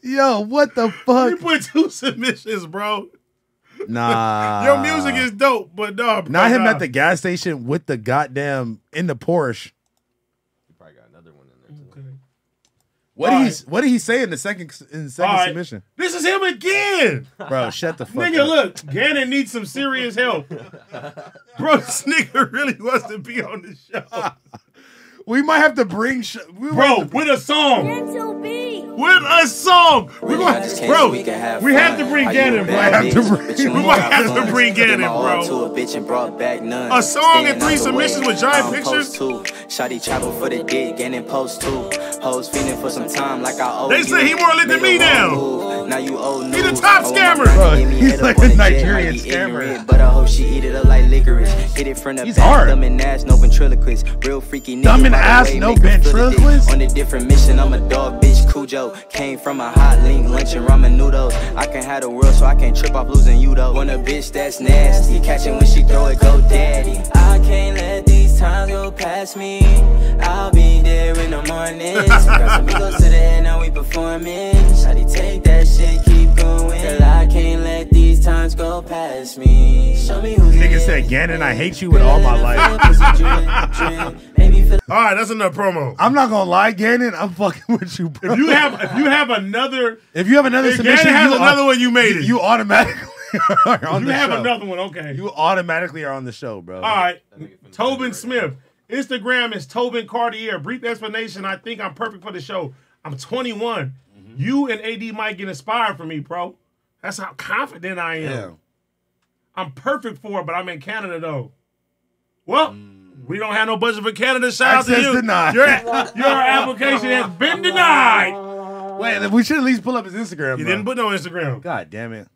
Yo, what the fuck? put two submissions, bro. Nah. Your music is dope, but no, bro, not him nah. at the gas station with the goddamn in the Porsche. You probably got another one in there too. Okay. What All did right. he What did he say in the second in the second All right. submission? This is him again. Bro, shut the fuck Nigga, up. look, Gannon needs some serious help. Bro, this nigga really wants to be on the show. We might have to bring. Sh- we Bro, have to- with a song. With a song. We're going to, bro, we have to bring Gannon, bro. have to bring- We might have to bring Gannon, bro. To a bitch and brought back none. A song and three submissions way. with giant I'm pictures? post two. Shotty travel for the dick, getting post two. Hoes feeling for some time like I owe They you. say he more lit than me a now. Wrong move. Now you owe He the top scammer. Bro, he's like a Nigerian scammer. ignorant, But I hope she eat it up like licorice. Hit it from the He's back, hard. dumb and ass, no ventriloquist. Real freaky nigga. Dumb and ass, way, no make her feel the dick. ventriloquist? On a different mission, I'm a dog bitch, Cujo. Came from a hot link, lunch and ramen noodles. I can have the world, so I can't trip off losing you though. Want a bitch that's nasty, catch it when she throw it, go daddy. I can't let these times go past me. I'll be there in the morning. Got some amigos to the head, now we performing. Shawty take that shit, keep going. Till I can't let these times go past me. Show me who's Nigga said, Gannon, I hate you with all my life. All right, that's enough promo. I'm not gonna lie, Gannon. I'm fucking with you, bro. If you have if you have another If you have another if submission, Gannon has you another au- one, you made you, it. you automatically on you the have show. another one, okay. You automatically are on the show, bro. All right. Tobin Smith. Instagram is Tobin Cartier. Brief explanation. I think I'm perfect for the show. I'm 21. You and AD might get inspired from me, bro. That's how confident I am. Yeah. I'm perfect for it, but I'm in Canada though. Well, Mm. we don't have no budget for Canada. Shout out to Access you. denied. Your, your application has been denied. Wait, we should at least pull up his Instagram. You bro. didn't put no Instagram. God damn it.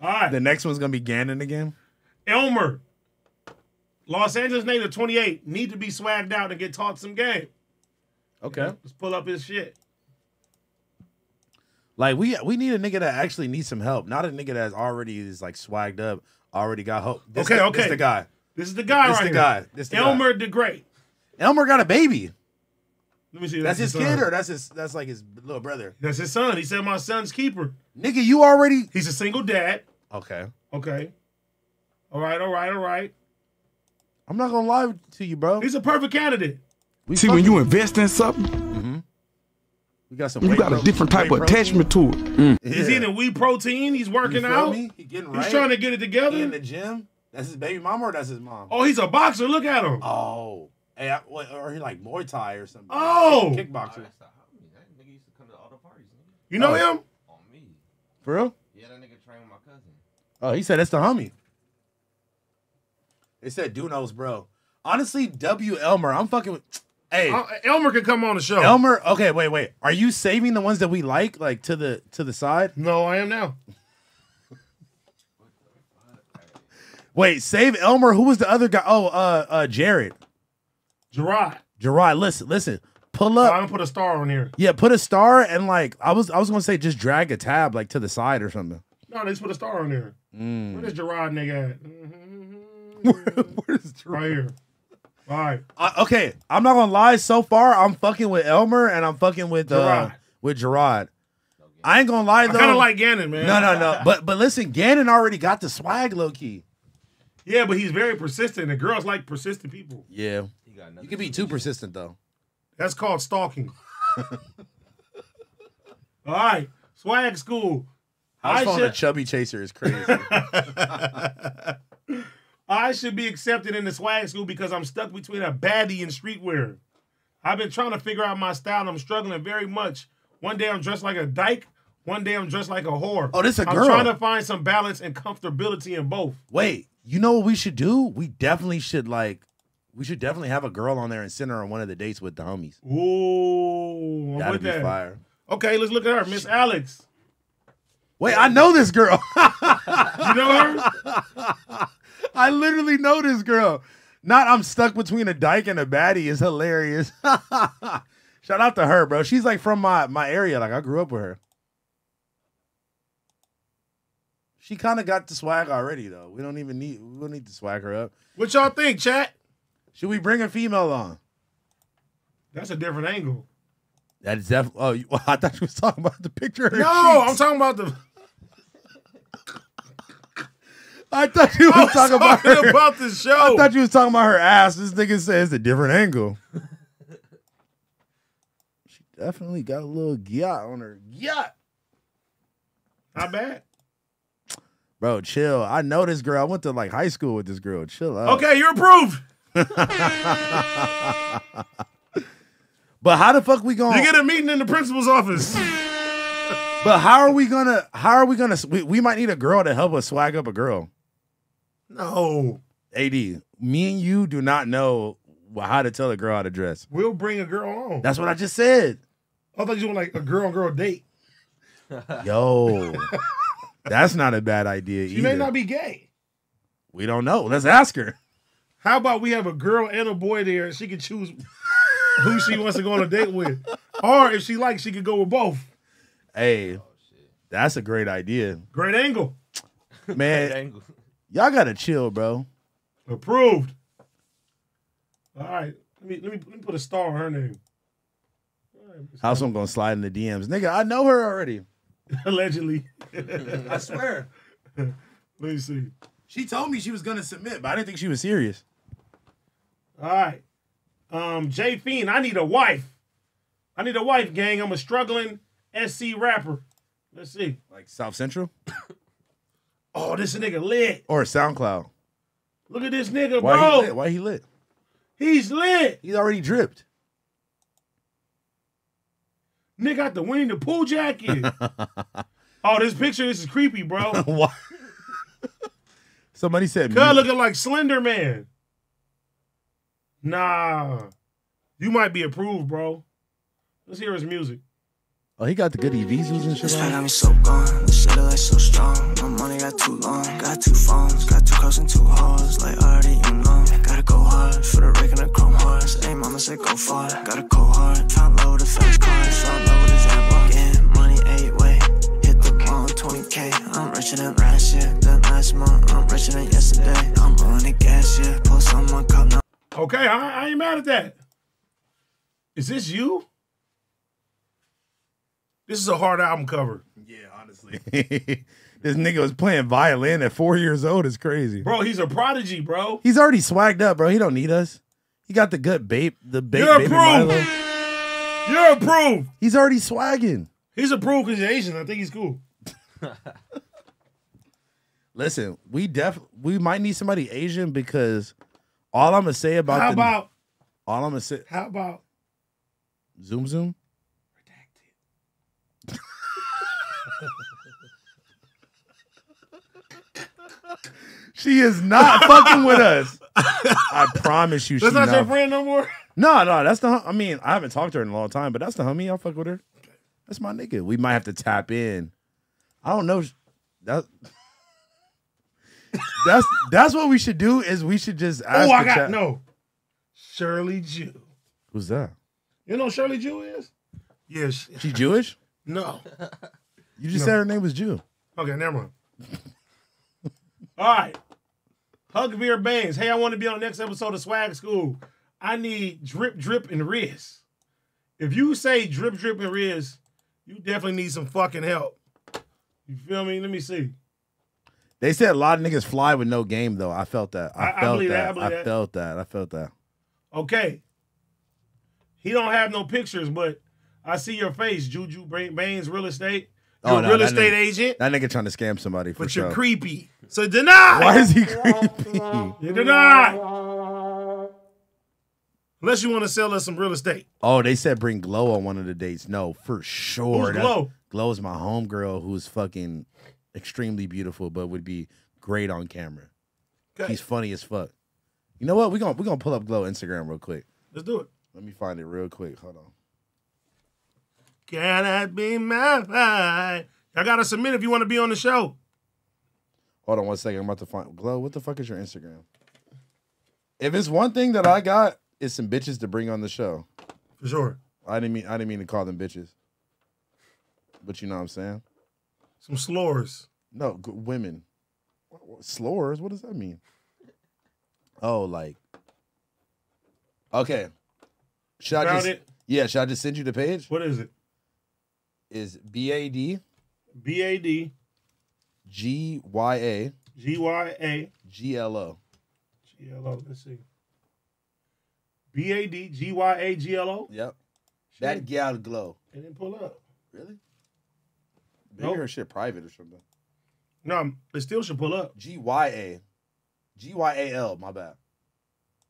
All right. The next one's gonna be Gannon again. Elmer. Los Angeles native 28. Need to be swagged out and get taught some game. Okay. Let's pull up his shit. Like we we need a nigga that actually needs some help, not a nigga that's already is like swagged up, already got hope. This Okay, the- okay. This the guy. This is the guy This right the here. guy. This the guy. Elmer the Great. Elmer got a baby. Let me see. That's his son. kid or that's his that's like his little brother. That's his son. He said my son's keeper. Nigga, you already He's a single dad. Okay. Okay. All right, all right, all right. I'm not gonna lie to you, bro. He's a perfect candidate. We See, when you invest in something, mm-hmm. We got some you whey got a different type of protein. attachment to it. Mm. He's Yeah. eating wheat protein. He's You working feel out. me? He getting He's trying to get it He together. in the gym. That's his baby mama or that's his mom? oh, he's a boxer. Look at him. Oh. Hey, I, or he like Muay Thai or something. Oh! Oh, kickboxer. that's the homie. That nigga used to come to all the parties. Nigga. You know Oh. him? On me. For real? Yeah, that nigga trained with my cousin. Oh, he said that's the homie. They said Dunos, bro. Honestly, W Elmer, I'm fucking with. Hey, Uh, Elmer can come on the show. Elmer. Okay, wait, wait. Are you saving the ones that we like, like to the to the side? No, I am now. Wait, save Elmer. Who was the other guy? Oh, uh, uh, Jared. Gerard. Gerard. Listen, listen. Pull up. I'm up. gonna put a star on here. Yeah, put a star and like I was I was gonna say just drag a tab like to the side or something. No, they just put a star on there. Mm. Where does Gerard nigga at? Where's Gerard? right here. All right. Uh, okay, I'm not gonna lie. So far, I'm fucking with Elmer and I'm fucking with uh, Gerard. with Gerard. I ain't gonna lie I though. kind of like Gannon, man. no, no, no. But but listen, Gannon already got the swag, low key. Yeah, but he's very persistent, and girls like persistent people. Yeah, He got nothing. you can be too persistent though. That's called stalking. All right. Swag school. I I phone a chubby chaser is crazy. I should be accepted in the swag school because I'm stuck between a baddie and streetwear. I've been trying to figure out my style I'm struggling very much. One day I'm dressed like a dyke, one day I'm dressed like a whore. Oh, this a I'm girl. trying to find some balance and comfortability in both. Wait, you know what we should do? We definitely should like, we should definitely have a girl on there and send her on one of the dates with the homies. Ooh, I'm That'd with be that. fire. Okay, let's look at her, Miss Alex. Wait, I know this girl. You know her? I literally know this girl. Not I'm stuck between a dyke and a baddie is hilarious. Shout out to her, bro. She's like from my my area. Like I grew up with her. She kind of got the swag already, though. We don't even need we don't need to swag her up. What y'all think, chat? Should we bring a female on? That's a different angle. That is definitely. Oh, you, I thought you was talking about the picture. No, I'm talking about the. I thought you was was talking about her. about the show. I thought you was talking about her ass. This nigga says it's a different angle. she definitely got a little gyat on her. Gyat. Not bad. Bro, chill. I know this girl. I went to like high school with this girl. Chill out. Okay, you're approved. But how the fuck we going? To You get a meeting in the principal's office. but how are we gonna? How are we gonna? We, we might need a girl to help us swag up a girl. No, Ad, me and you do not know how to tell a girl how to dress. we'll bring a girl on. That's what I just said. I thought you want like a girl on girl date. Yo, that's not a bad idea She either. may not be gay. we don't know. Let's ask her. How about we have a girl and a boy there? and She can choose who she wants to go on a date with, or if she likes, she could go with both. Hey, oh, that's a great idea, Great angle. man. Angle. Y'all gotta chill, bro. Approved. All right, let me let me, let me put a star on her name. All right, Miss- How's I'm gonna slide in the DMs, nigga? I know her already. Allegedly. I swear. Let me see. She told me she was gonna submit, but I didn't think she was serious. All right. Um, Jay Fiend, I need a wife. I need a wife, gang. I'm a struggling SC rapper. Let's see. Like South Central Oh, this nigga lit. or SoundCloud. Look at this nigga, Why bro. he lit? Why he lit? He's lit. He's already dripped. Nigga got the Winnie the Pooh jacket. oh, this picture, this is creepy, bro. Why? Somebody said Cuz looking like Slender Man. Nah. You might be approved, bro. Let's hear his music. Oh, he got the good EVs and shit This pack got on. me so gone, this shit like so strong. My money got too long, got two phones, got two cars and two hoes, like already you know. Gotta go hard for the rig and the chrome horse. Hey, mama said go far, gotta go hard. Found low with the fast cars, found low with the Jaguar. Getting money eight way, hit the ball 20k. I'm richer than last year, than last month. I'm richer than yesterday. I'm on the gas, yeah. Post on my cup now. Okay, I, I ain't mad at that. Is this you? This is a hard album cover. Yeah, honestly. this nigga was playing violin at four years old. It's crazy. Bro, he's a prodigy, bro. He's already swagged up, bro. He don't need us. He got the good babe, the babe, You're approved. Milo. You're approved. He's already swagging. He's approved because he's Asian. I think he's cool. Listen, we def we might need somebody Asian because all I'm gonna say about How the, about All I'm gonna say, How about zoom zoom. She is not fucking with us. I promise you, that's she's not your friend no more? No, no, that's the. hum- I mean, I haven't talked to her in a long time, but that's the homie. I'll fuck with her. That's my nigga. We might have to tap in. I don't know. That that's that's what we should do. Is we should just oh, ask. Oh, I the got chat- no. Shirley Jew. Who's that? You know who Shirley Jew is? Yes. She Jewish? No. You just No. said her name was Jew. Okay, never mind. All right. Huckbeer Baines. Hey, I want to be on the next episode of Swag School. I need drip, drip, and Riz. If you say drip, drip, and Riz, you definitely need some fucking help. You feel me? Let me see. They said a lot of niggas fly with no game though. I felt that. I, I- I felt believe that, that. I that. felt that. I felt that. Okay. He don't have no pictures, but I see your face, Juju Baines Real Estate. You're Oh, a no, real estate nigga- agent, That nigga trying to scam somebody for but sure. you're creepy. So deny. Why is he creepy? You deny. Unless you want to sell us some real estate. Oh, they said bring Glow on one of the dates. No, for sure. Who's Glow? Glow is my homegirl who's fucking extremely beautiful, but would be great on camera. Okay. He's funny as fuck. You know what? We're gonna we gonna pull up Glow Instagram real quick. Let's do it. Let me find it real quick. Hold on. Can I be my vibe? Y'all gotta submit if you want to be on the show. Hold on one second. I'm about to find Glow. What the fuck is your Instagram? If it's one thing that I got, it's some bitches to bring on the show. For sure. I didn't mean I didn't mean to call them bitches. But you know what I'm saying? Some slores. No, g- women. What- what- Slurs? What does that mean? Oh, like. Okay. Should I Found just? it? Yeah. Should I just send you the page? What is it? Is B A D B A D G Y A G Y A G L O. G L O. Let's see. B A D G Y A G L O. Yep. That gal glow. It didn't pull up. Really? Maybe Nope. her shit private or something. No, um, it still should pull up. G Y A. G Y A L. My bad.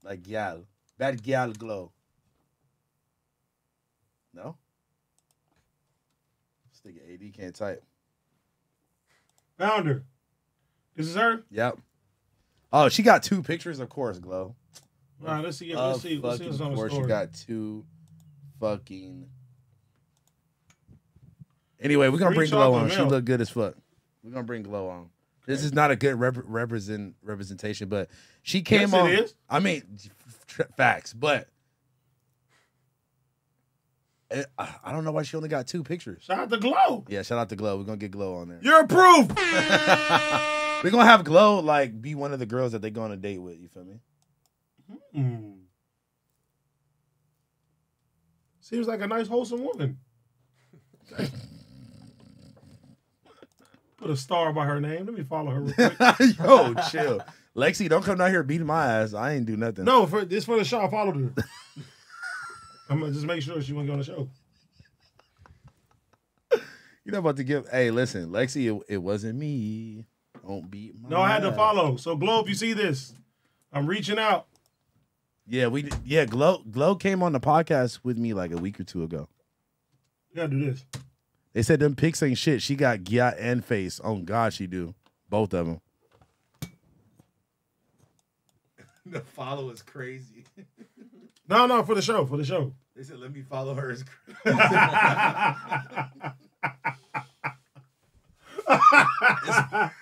Like gal. That gal glow. No. Nigga AD can't type. Found her. This is her. Yep. Oh, she got two pictures, of course, Glow. All right, let's see. Of Let's see. Let's see what's on the course, story. she got two fucking. Anyway, we're gonna bring Glow on. She look good as fuck. We're gonna bring Glow on. This is not a good rep- represent representation, but she came Yes, on. I mean, facts, but I I don't know why she only got two pictures. Shout out to Glow. Yeah, shout out to Glow. We're gonna get Glow on there. You're approved. We're gonna have Glow like be one of the girls that they go on a date with. You feel me? Hmm. Seems like a nice, wholesome woman. Put a star by her name. Let me follow her real quick. Yo, chill. Lexi, don't come down here beating my ass. I ain't do nothing. no, for this for the show. I followed her. I'm gonna just make sure she won't go on the show. You're not about to give. Hey, listen, Lexi, it, it wasn't me. Don't beat my No, I had to follow. So Glow, if you see this, I'm reaching out. Yeah, we yeah. Glow Glow came on the podcast with me like a week or two ago. You gotta do this. They said them pics ain't shit. She got Gyat and face. Oh God, she do both of them. the follow is crazy. No, no, for the show, for the show. They said let me follow her. Is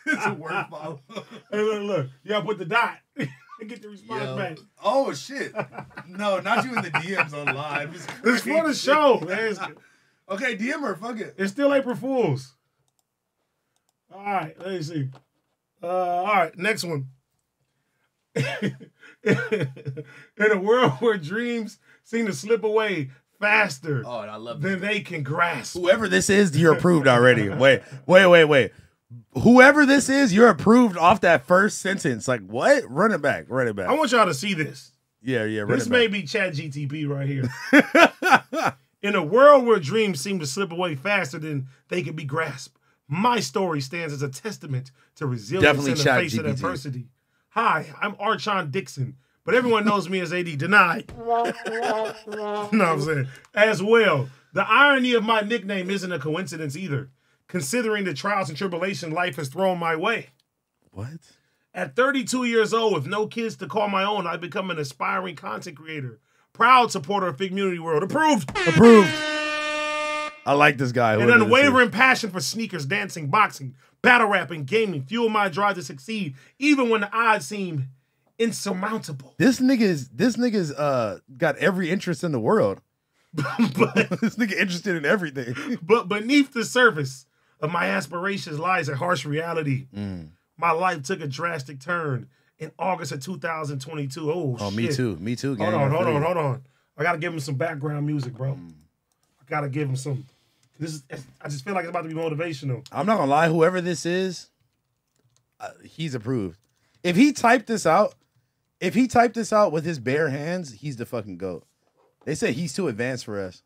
it's a word follow. Hey, look, look. You gotta put the dot. Get the response Yo. back. Oh shit! No, not you in the DMs on live. It's, It's for the show, man. It's, Okay, DM her. Fuck it. it's still April Fools. All right, let me see. Uh, all right, next one. In a world where dreams seem to slip away faster Oh, I love than they can grasp. Whoever this is, you're approved already. Wait, wait, wait, wait. Whoever this is, you're approved off that first sentence. Like what? Run it back. Run it back. I want y'all to see this. yeah, yeah. This may be Chat GTP right here. In a world where dreams seem to slip away faster than they can be grasped, my story stands as a testament to resilience Definitely in the face of adversity. Hi, I'm Archon Dixon, but everyone knows me as AD. Denied. you know what I'm saying? As well, the irony of my nickname isn't a coincidence either, considering the trials and tribulation life has thrown my way. What? At 32 years old, with no kids to call my own, I've become an aspiring content creator, proud supporter of Figgmunity World, approved, Approved. I like this guy. and whoever unwavering passion for sneakers, dancing, boxing, battle rap, and gaming fuel my drive to succeed, even when the odds seem insurmountable. This nigga is this nigga's uh got every interest in the world. But this nigga interested in everything. But beneath the surface of my aspirations lies a harsh reality. Mm. My life took a drastic turn in August of 2022. Oh, Oh, me too. Me too. Hold on, hold on, hold on. I gotta give him some background music, bro. Mm. I gotta give him some. This is. I just feel like it's about to be motivational. I'm not gonna lie. Whoever this is, uh, he's approved. If he typed this out, if he typed this out with his bare hands, he's the fucking goat. They say he's too advanced for us.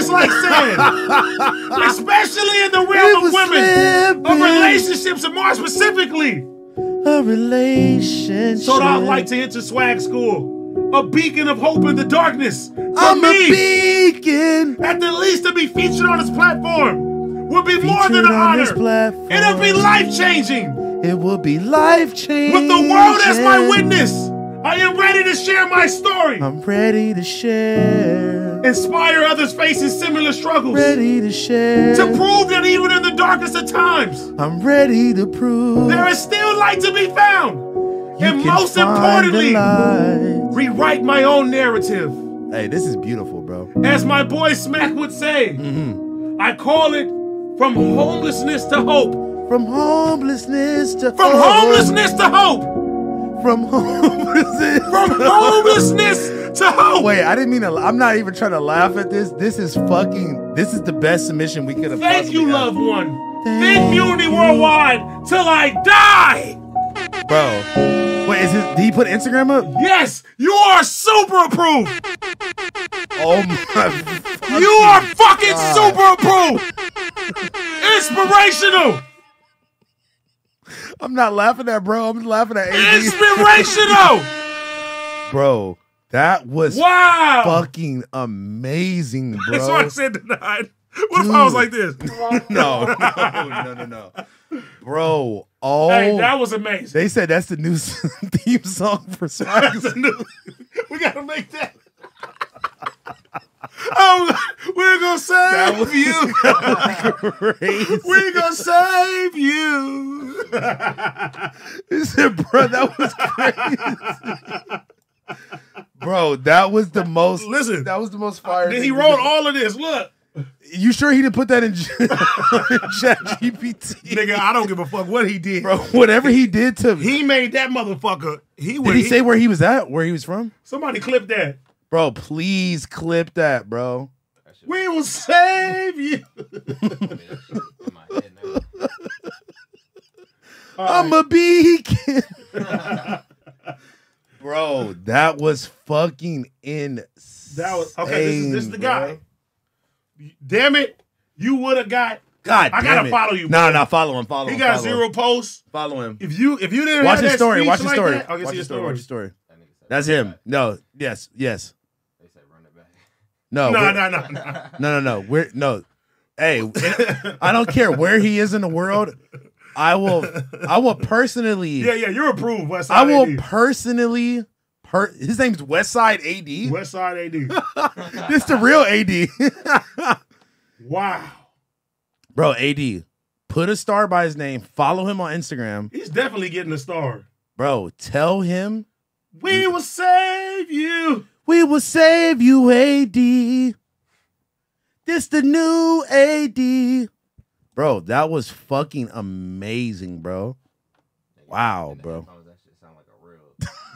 Fingers like sand, especially in the realm of women, of relationships, and more specifically. A relationship. So I'd like to enter swag school, a beacon of hope in the darkness. For I'm me, a beacon. at the least to be featured on this platform would be more than an honor. platform. It'll be life changing. It will be life changing. With the world as my witness, I am ready to share my story. I'm ready to share. Inspire others facing similar struggles. Ready to share. To prove that even in the darkest of times, I'm ready to prove. there is still light to be found. you and most importantly, rewrite my own narrative. Hey, this is beautiful, bro. As my boy Smack would say, Mm-hmm. I call it from homelessness to hope. From homelessness to From hope. homelessness to hope. From homelessness. From homelessness to hope. Wait, I didn't mean to. I'm not even trying to laugh at this. This is fucking. This is the best submission we could have. Thank you, loved one. Thank Unity Worldwide till I die. bro. Wait, is his? Did he put Instagram up? Yes, you are super approved. Oh my! You are fucking God. super approved. Inspirational. I'm not laughing at bro. I'm laughing at AD. Inspirational. bro. That was Wow. fucking amazing, bro. That's why I said denied. What if I was like this? no, no, no, no, no, bro. Oh, Hey, that was amazing. they said that's the new theme song for new- we gotta make that. Oh, we're gonna save you. We're gonna save you. He said, bro, that was crazy. bro, that was the most. Listen, that was the most fire. Then he wrote all of this. Look, you sure he didn't put that in, Chat GPT? Nigga, I don't give a fuck what he did. Bro, whatever he did to me. He made that motherfucker. He Did would he say where he was at? Where he was from? somebody clip that. Bro, please clip that, bro. We will save you. I'm a beacon. bro, that was fucking insane. That was okay. This is, this is the guy. Damn it! You would have got. God, I damn gotta it. follow you. No, bro. no, follow him. Follow He him. got follow zero Him. posts. Follow him. If you if you didn't Watch have his that story. Watch his like story. that, oh, I can Watch see his story. Watch his story. story. That's him. No. Yes. Yes. No, No. no, no, no. No, no, no. We're no. Hey, I don't care where he is in the world. I will. I will personally. Yeah, yeah, you're approved. West I will AD. personally. Per, his name's Westside AD. West Side AD. this the real AD. wow, Bro, AD. Put a star by his name. Follow him on Instagram. he's definitely getting a star. Bro, tell him We will save you. We will save you, AD. This the new AD. Bro, that was fucking amazing, bro. Wow, bro.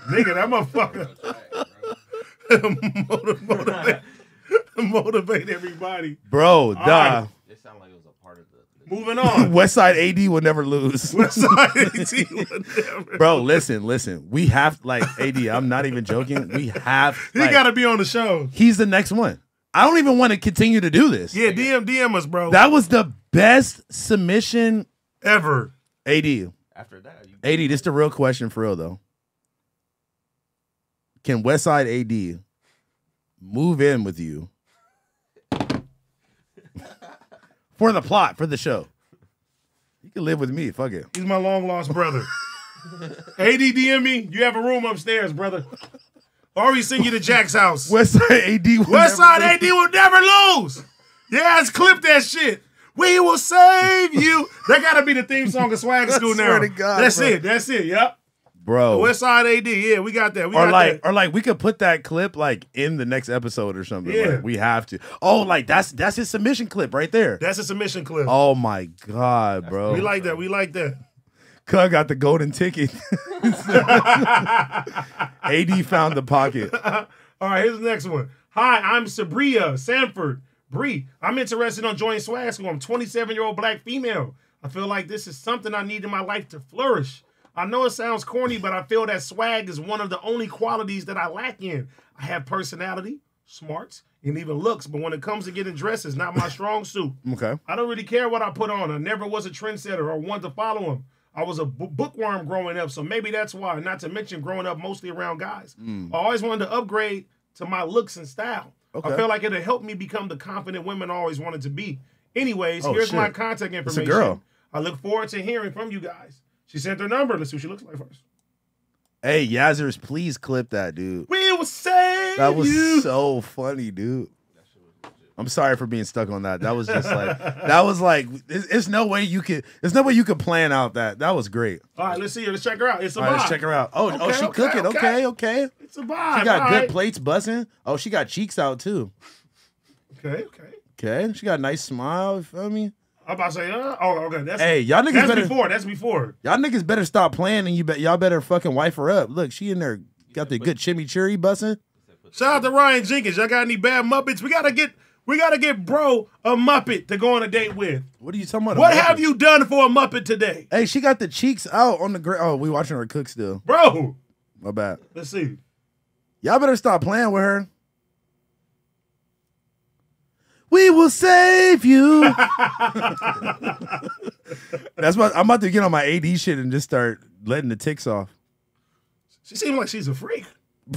Nigga, that motherfucker. motivate, motivate, motivate everybody. Bro, All duh. right. It sounded like it was a part of the. Moving on. Westside AD will never lose. West Side AD. whatever. Bro, listen, listen. We have like AD. I'm not even joking. We have. He like, got to be on the show. He's the next one. I don't even want to continue to do this. Yeah, DM DM us, bro. That was the best submission ever. AD. After that, you AD, this is the real question for real though. Can Westside AD move in with you for the plot for the show? You can live with me. Fuck it. He's my long lost brother. AD DM me. You have a room upstairs, brother. Or we send you to Jack's house. Westside AD. will West AD will never lose. Yes, clip that shit. We will save you. That gotta be the theme song of Swag School now. God, That's bro. it. That's it. Yep. Bro. West Side AD. Yeah, we got that. We or got like, that. or like, we could put that clip like in the next episode or something. Yeah. Like, we have to. Oh, like that's that's his submission clip right there. That's a submission clip. Oh my god, bro! We like that. We like that. Cuz got the golden ticket. AD found the pocket. All right, here's the next one. Hi, I'm Sabria Sanford. Bree, I'm interested on joining Swag School. I'm 27 year old black female. I feel like this is something I need in my life to flourish. I know it sounds corny, but I feel that swag is one of the only qualities that I lack in. I have personality, smarts, and even looks, but when it comes to getting dressed, it's not my strong suit. Okay. I don't really care what I put on. I never was a trendsetter or one to follow him. I was a bookworm growing up, so maybe that's why. Not to mention growing up mostly around guys. Mm. I always wanted to upgrade to my looks and style. Okay. I feel like it'll help me become the confident women I always wanted to be. Anyways, Oh, here's my shit. contact It's a information. girl. I look forward to hearing from you guys. She sent her number. Let's see what she looks like first. Hey, Yazers, please clip that, dude. We will save That was you. so funny, dude. I'm sorry for being stuck on that. That was just like that was like it's, it's no way you could there's no way you could plan out that. That was great. All right, let's see her. Let's check her out. It's a All right, let's check her out. Oh, oh, she okay, cooking. okay. Okay, okay. It's a vibe. She got All good right. plates buzzing. Oh, she got cheeks out too. Okay, okay. Okay, she got a nice smile. You feel me? I'm about to say, uh, oh, okay. That's Hey, y'all niggas That's better before. That's before. y'all niggas better stop playing and you bet y'all better fucking wife her up. Look, she in there got the good chimichurri bussing. Shout out to Ryan Jenkins. Y'all got any bad Muppets? We gotta get we gotta get bro a Muppet to go on a date with. What are you talking about? What have you done for a Muppet today? Hey, she got the cheeks out on the grill. Oh, we watching her cook still. Bro, My bad. let's see. Y'all better stop playing with her. We will save you. That's what I'm about to get on my AD shit and just start letting the ticks off. She seems like she's a freak.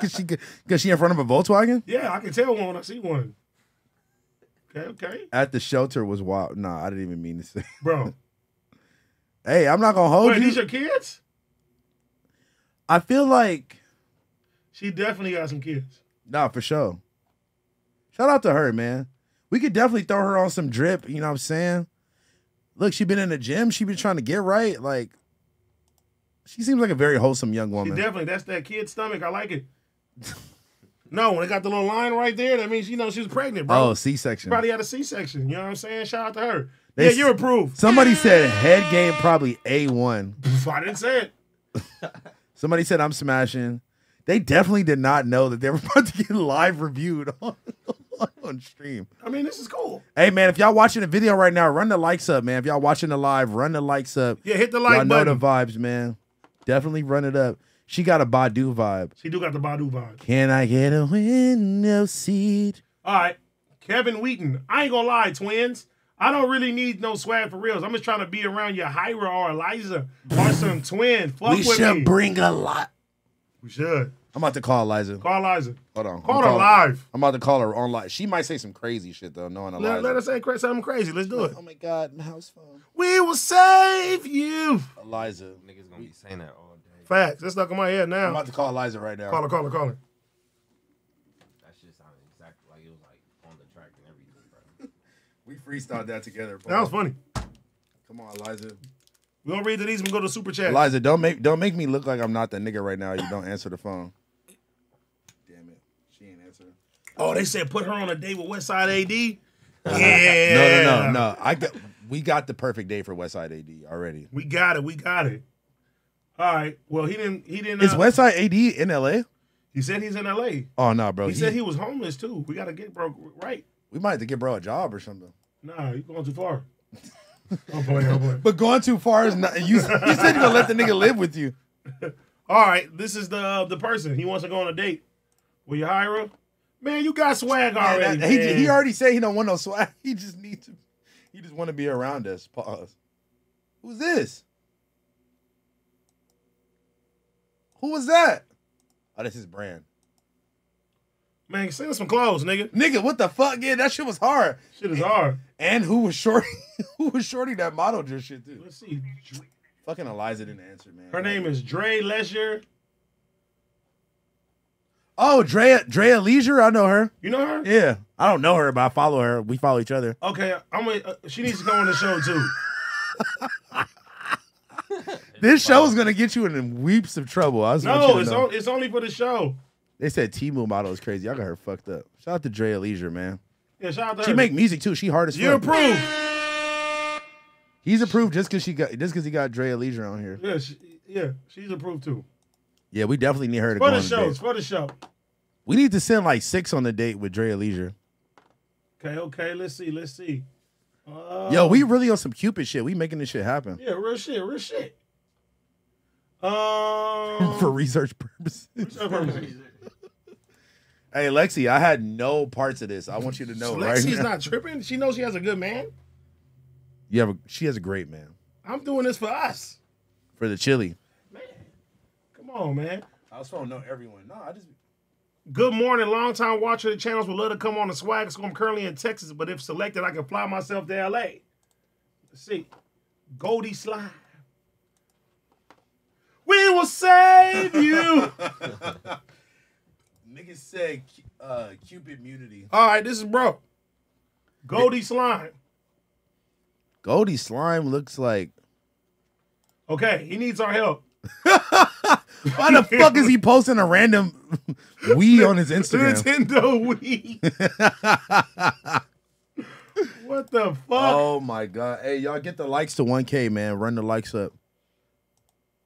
Cause she, cause she in front of a Volkswagen Yeah, I can tell one when I see one. Okay, okay. at the shelter was wild. Nah, I didn't even mean to say. Bro. Hey, I'm not gonna hold Wait, you. these your kids? I feel like She definitely got some kids. nah for sure. Shout out to her, man. We could definitely throw her on some drip. You know what I'm saying? Look, she been in the gym. She been trying to get right. Like, she seems like a very wholesome young She woman. definitely that's that kid stomach. I like it. No, when it got the little line right there, that means you know she was pregnant, bro. Oh, C section. Probably had a C-section. You know what I'm saying? Shout out to her. They yeah, you're approved. Somebody said head game probably A one. I didn't say it. Somebody said I'm smashing. They definitely did not know that they were about to get live reviewed on, on stream. I mean, this is cool. Hey man, if y'all watching the video right now, run the likes up, man. If y'all watching the live, run the likes up. Yeah, hit the like y'all know the vibes, man. Definitely run it up. She got a Badu vibe. She do got the Badu vibe. Can I get a window seat? All right, Kevin Wheaton. I ain't gonna lie, twins. I don't really need no swag for reals. I'm just trying to be around your Hyra or Eliza or some twin. Fuck we with should me. bring a lot. we should I'm about to call Eliza. call Eliza. Hold on. Call I'm her calling- live. I'm about to call her online. She might say some crazy shit though, knowing Eliza. Let, let us say cra- something crazy. Let's do it. Oh my god, my house phone. We will save you. Eliza. Niggas gonna be saying that all day. Facts. That's stuck in my head now. I'm about to call Eliza right now. Call her, call her, call her. That shit sounded exactly like it was like on the track and everything, bro. We freestyled that together. Bro. That was funny. Come on, Eliza. We gonna read the these and go to super chat. Eliza, don't make don't make me look like I'm not the nigga right now. You don't answer the phone. Damn it, she ain't answering. Oh, they said put her on a date with Westside AD. Yeah. No, no, no, no. I got we got the perfect day for Westside AD already. We got it. We got it. All right. Well, he didn't. He didn't. Is uh, Westside AD in LA? He said he's in L.A. Oh no, bro. He He- said he was homeless too. We gotta get bro right. we might have to get bro a job or something. Nah, you going too far. I'm playing. I'm. But going too far is not. You, you said you're gonna let the nigga live with you. All right. This is the uh, the person. He wants to go on a date. Will you hire him? Man, you got swag Man, already. that- he, man. he already said he don't want no swag. He just needs to. He just want to be around us. Pause. Who's this? Who was that? Oh, that's his brand. Man, send us some clothes, nigga. Nigga, what the fuck? Yeah, that shit was hard. Shit is hard. And who was shorty? who was shorty that modeled your shit too? Let's see. Fucking Eliza didn't answer, man. Her name is Dre Leisure. Oh, Drea Drea Leisure. I know her. You know her? Yeah, I don't know her, but I follow her. We follow each other. Okay, I'm. Gonna, uh, she needs to come on the show too. This show is gonna get you in weeps of trouble. I just want you No, to it's know. on, it's only for the show. They said Temu model is crazy. I got her fucked up. Shout out to Drea Leisure, man. Yeah, shout out to She her. make music too. She hard as You're fuck. approved. He's approved just because she got just because he got Drea Leisure on here. Yeah, she, yeah, she's approved too. Yeah, we definitely need her to For go the on show, date. it's for the show. We need to send like six on the date with Drea Leisure. Okay, okay, let's see, let's see. Uh, Yo, we really on some Cupid shit. We making this shit happen yeah, real shit, real shit. Um, for research purposes. research purposes. Hey, Lexi, I had no parts of this. I want you to know right Lexi's now. not tripping. She knows she has a good man. You have a, she has a great man I'm doing this for us. for the chili. Come on, man. I also don't know everyone. No, I just Good morning, long time watcher of the channels. Would love to come on the swag. So I'm currently in Texas, but if selected, I can fly myself to LA. Let's see. Goldie Slime. We will save you. niggas said uh, Cupid immunity. All right, this is bro. Goldie Slime. Goldie slime looks like. Okay, he needs our help. Why the fuck is he posting a random we on his Instagram? Nintendo Wii. what the fuck? Oh my god! Hey, y'all get the likes to 1K, man. Run the likes up.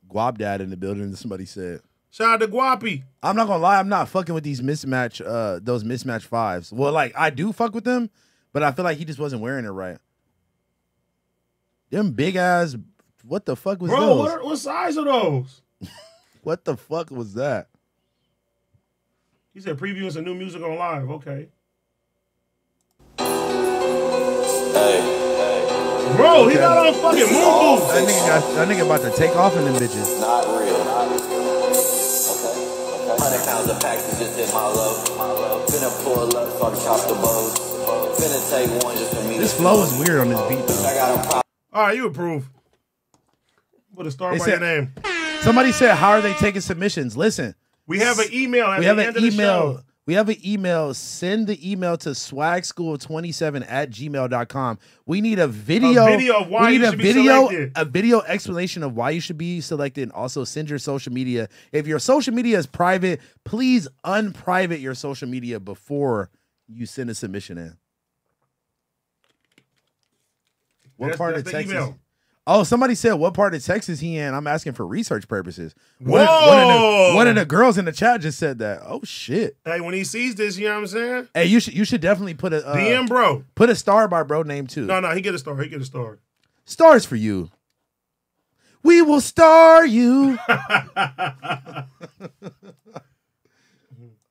Guap dad in the building. Somebody said. Shout out to Guapi. I'm not gonna lie. I'm not fucking with these mismatch, uh, those mismatch fives. Well, like I do fuck with them, but I feel like he just wasn't wearing it right. Them big ass. What the fuck was Bro, those? what, what size are those? What the fuck was that? He said previewing some new music on live. Okay. Hey. Bro, he got on fucking moo That nigga got that nigga about to take off in them bitches. Not real. Not real. Okay. Okay. Hundred pounds of packs is just in my low. My low. Finna pull up, so I can chop the bows. Finna take one just for me. This flow is weird on this beat though. I got a problem. All right, you approve. Put a star They by said- your name. Somebody said, "How are they taking submissions?" Listen, We have an email at we have an email. We have an email. Send the email to swagschool27 at gmail.com. We need a video. video of why we need you a should be video, selected. a video explanation of why you should be selected. And also send your social media. If your social media is private, please unprivate your social media before you send a submission in. What That's- part that's of the Texas? email. Oh, somebody said what part of Texas he in. I'm asking for research purposes. One, Whoa! of, one, of the, one of the girls in the chat just said that. Oh shit! Hey, when he sees this, you know what I'm saying? Hey, you should you should definitely put a uh, DM bro. put a star by bro name too. No, no, he get a star. He get a star. Stars for you. We will star you.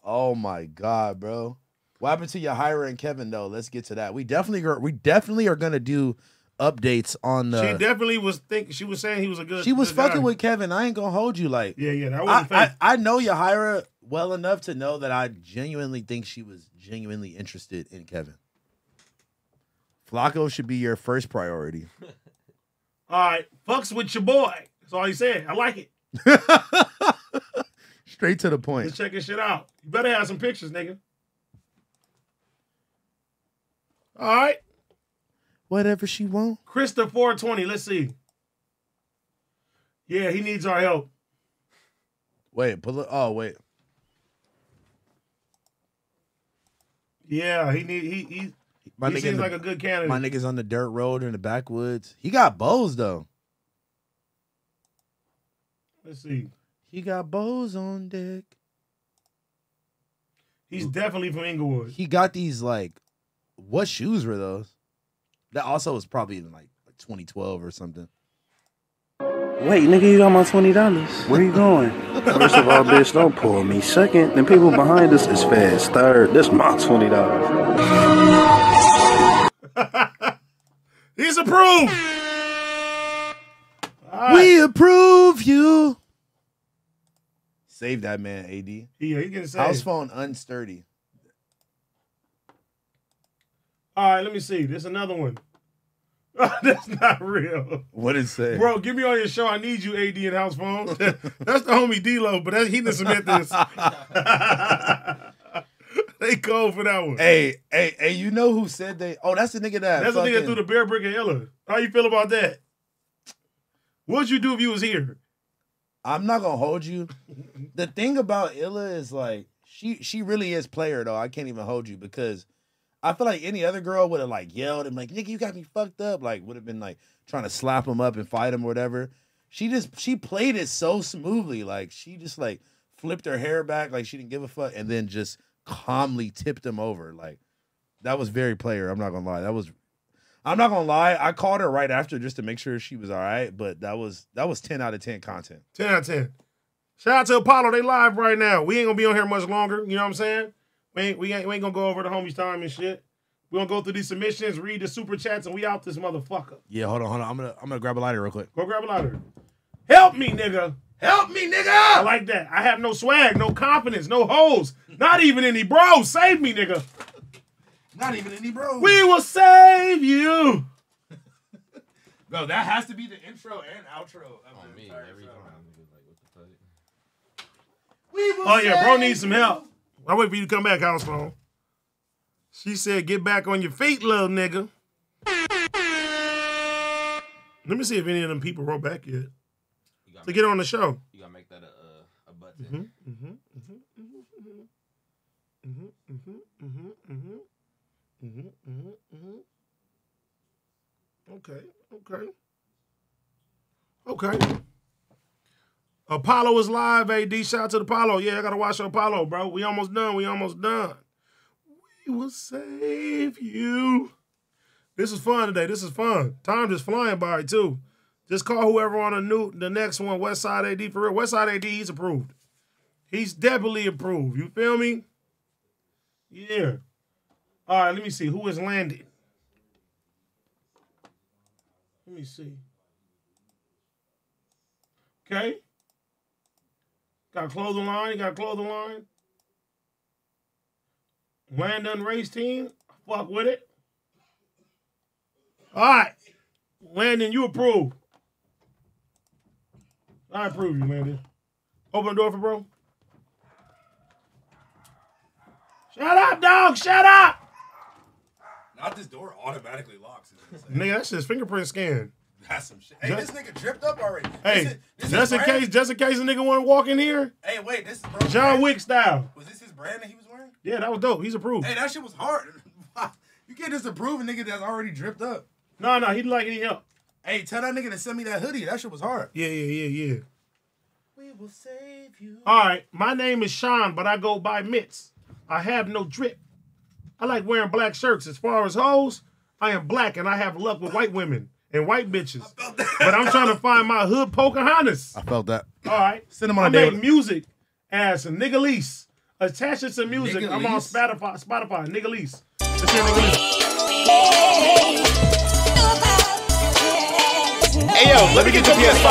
oh my god, bro! What happened to Yahira and Kevin though? Let's get to that. We definitely are, we definitely are gonna do updates on the. she definitely was thinking. She was saying he was a good. She was good fucking guy. with Kevin. I ain't gonna hold you like. Yeah, yeah, that I, wasn't I, fake. I know Yahira well enough to know that I genuinely think she was genuinely interested in Kevin. Flacco should be your first priority. all right, fucks with your boy. That's all he said. I like it. Straight to the point. Let's check this shit out. You better have some pictures, nigga. All right, Whatever she want. Krista 420. Let's see. Yeah, he needs our help. Wait, pull it. Oh, wait. Yeah, he need he he. My he nigga seems the- like a good candidate. My niggas on the dirt road in the backwoods. He got bows though. Let's see. He got bows on deck. He's definitely from Inglewood. He got these like, what shoes were those? That also was probably in like 2012 or something. Wait, nigga, you got my twenty dollars. Where you going? First of all, bitch, don't pull me. Second, the people behind us is fast. Third, this my twenty dollars. He's approved. We approve you. Save that man, AD. Yeah, he getting saved. House phone unsturdy. All right, let me see. There's another one. That's not real. What did it say? Bro, give me on your show. I need you, AD and House Phone. That's the homie D-Lo, but that, he didn't submit this. they cold for that one. Hey, hey, hey, you know who said they? Oh, that's the nigga that. That's the nigga that threw the bear brick at Ella. How you feel about that? What'd you do if you was here? I'm not gonna hold you. The thing about Illa is like she she really is player though. I can't even hold you because I feel like any other girl would have like yelled and like nigga you got me fucked up like would have been like trying to slap him up and fight him or whatever. She just she played it so smoothly like she just like flipped her hair back like she didn't give a fuck and then just calmly tipped him over like that was very player. I'm not gonna lie. That was I'm not gonna lie. I called her right after just to make sure she was all right, but that was that was 10 out of 10 content. 10 out of 10. Shout out to Apollo. They live right now. We ain't gonna be on here much longer. You know what I'm saying? We ain't, we ain't, we ain't gonna go over the homies' time and shit. we gonna go through these submissions, read the super chats, and we out this motherfucker. Yeah, hold on, hold on. I'm gonna I'm gonna grab a lighter real quick. Go grab a lighter. Help me, nigga. Help me, nigga. I like that. I have no swag, no confidence, no hoes. Not even any bros. Save me, nigga. Not even any bros. We will save you. Bro, that has to be the intro and outro. Of me every time. Like, what the fuck? Oh yeah, bro needs some help. I wait for you to come back, house phone. She said, get back on your feet, little nigga. Let me see if any of them people wrote back yet. To get on the show. You gotta make that a, a button. Mm-hmm, mm-hmm, Mm-hmm, mm-hmm, mm-hmm, mm-hmm, mm-hmm, mm-hmm. Okay, okay. Okay. Apollo is live, AD. Shout out to Apollo. Yeah, I gotta watch Apollo, bro. We almost done. We almost done. We will save you. This is fun today. This is fun. Time just flying by too. Just call whoever on the new the next one, Westside AD for real. Westside AD, he's approved. He's definitely approved. You feel me? Yeah. All right, let me see. Who is landing? Let me see. Okay. Got a clothing line. You got a clothing line. Landon race team. Fuck with it. All right. Landon, you approve. I approve you, Landon. Open the door for bro. Shut up, dog. Shut up. Not this door automatically locks. Nigga, that's his fingerprint scan. That's some shit. Hey, Just- this nigga dripped up already. Hey, This is- this just in brand- case, just in case a nigga want to walk in here, Hey, wait, this is bro. John Wick style. Was this his brand that he was wearing? Yeah, that was dope. He's approved. Hey, that shit was hard. you can't just approve a nigga that's already dripped up. No, no, he didn't like any help. Hey, tell that nigga to send me that hoodie. That shit was hard. Yeah, yeah, yeah, yeah. We will save you. All right, my name is Sean, but I go by Mitts. I have no drip. I like wearing black shirts. As far as hoes, I am black and I have luck with white women and white bitches. But I'm trying to find my hood Pocahontas. I felt that. All right. Send him on I a date make with- music as a nigga lease. Attach it to music. Nigga I'm on? Spotify. Spotify. Nigga lease. Let's hear nigga lease. Hey yo, let me get your PS5.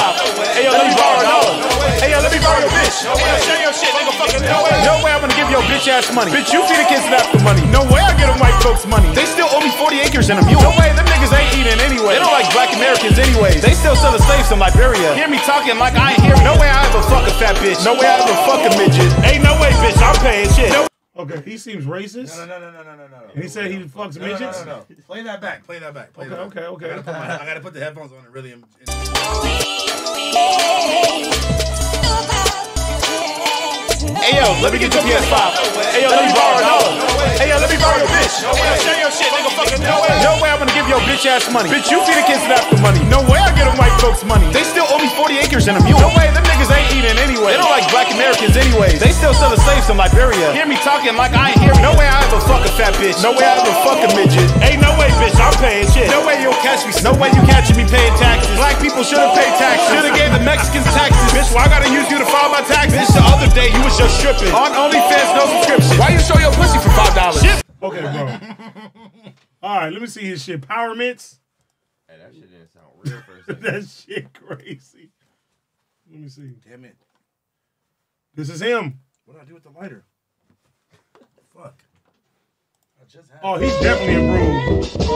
Hey yo, let me borrow a dollar. Hey yo, let me borrow your bitch. No way, show your shit, nigga. Fucking no way. No way I'm gonna give your bitch ass money. Bitch, you feed the kids that for money. No way I get them white folks money. They still owe me 40 acres and a mule. No way, them niggas ain't eating anyway. They don't like black Americans anyways. They still sell the slaves in Liberia. Hear me talking like I ain't hear. No way I ever fuck a fat bitch. No way I ever fuck a midget. Ain't no way, bitch. I'm paying shit. No. Okay, he seems racist. No, no, no, no, no, no, no. And he said he fucks No, no, no, no, no. Play that back. Play that back. Play Okay, that back. okay, okay. I gotta, put my, I gotta put the headphones on and really. Im- Hey yo, let me get your PS5. Hey yo, let me borrow a dollar. Hey yo, let me borrow your bitch. No way, show your shit, nigga. Fucking no way. No way I'm gonna give your bitch ass money. Bitch, you feed the kids that for money. No way I get them white folks money. They still owe me 40 acres and a mule. No way, them niggas ain't eating anyway. They don't like black Americans anyways. They still sell the slaves in Liberia. Hear me talking like I ain't hear. No way I ever fuck a fat bitch. No way I ever fuck a midget. Ain't no way, bitch. I'm paying shit. No way you'll catch me. No way you catching me paying taxes. Black people should have paid taxes. Should have gave the Mexicans taxes. Bitch, why I gotta use you to file my taxes? Bitch, the other day you was just stripping. On OnlyFans, no subscription. Why you show your pussy for five dollars? Okay, bro. All right, let me see his shit. Power mints. Hey, that shit didn't sound real for a second. that shit crazy. Let me see. Damn it. This is him. What do I do with the lighter? Fuck. I just had. Oh, he's definitely improved.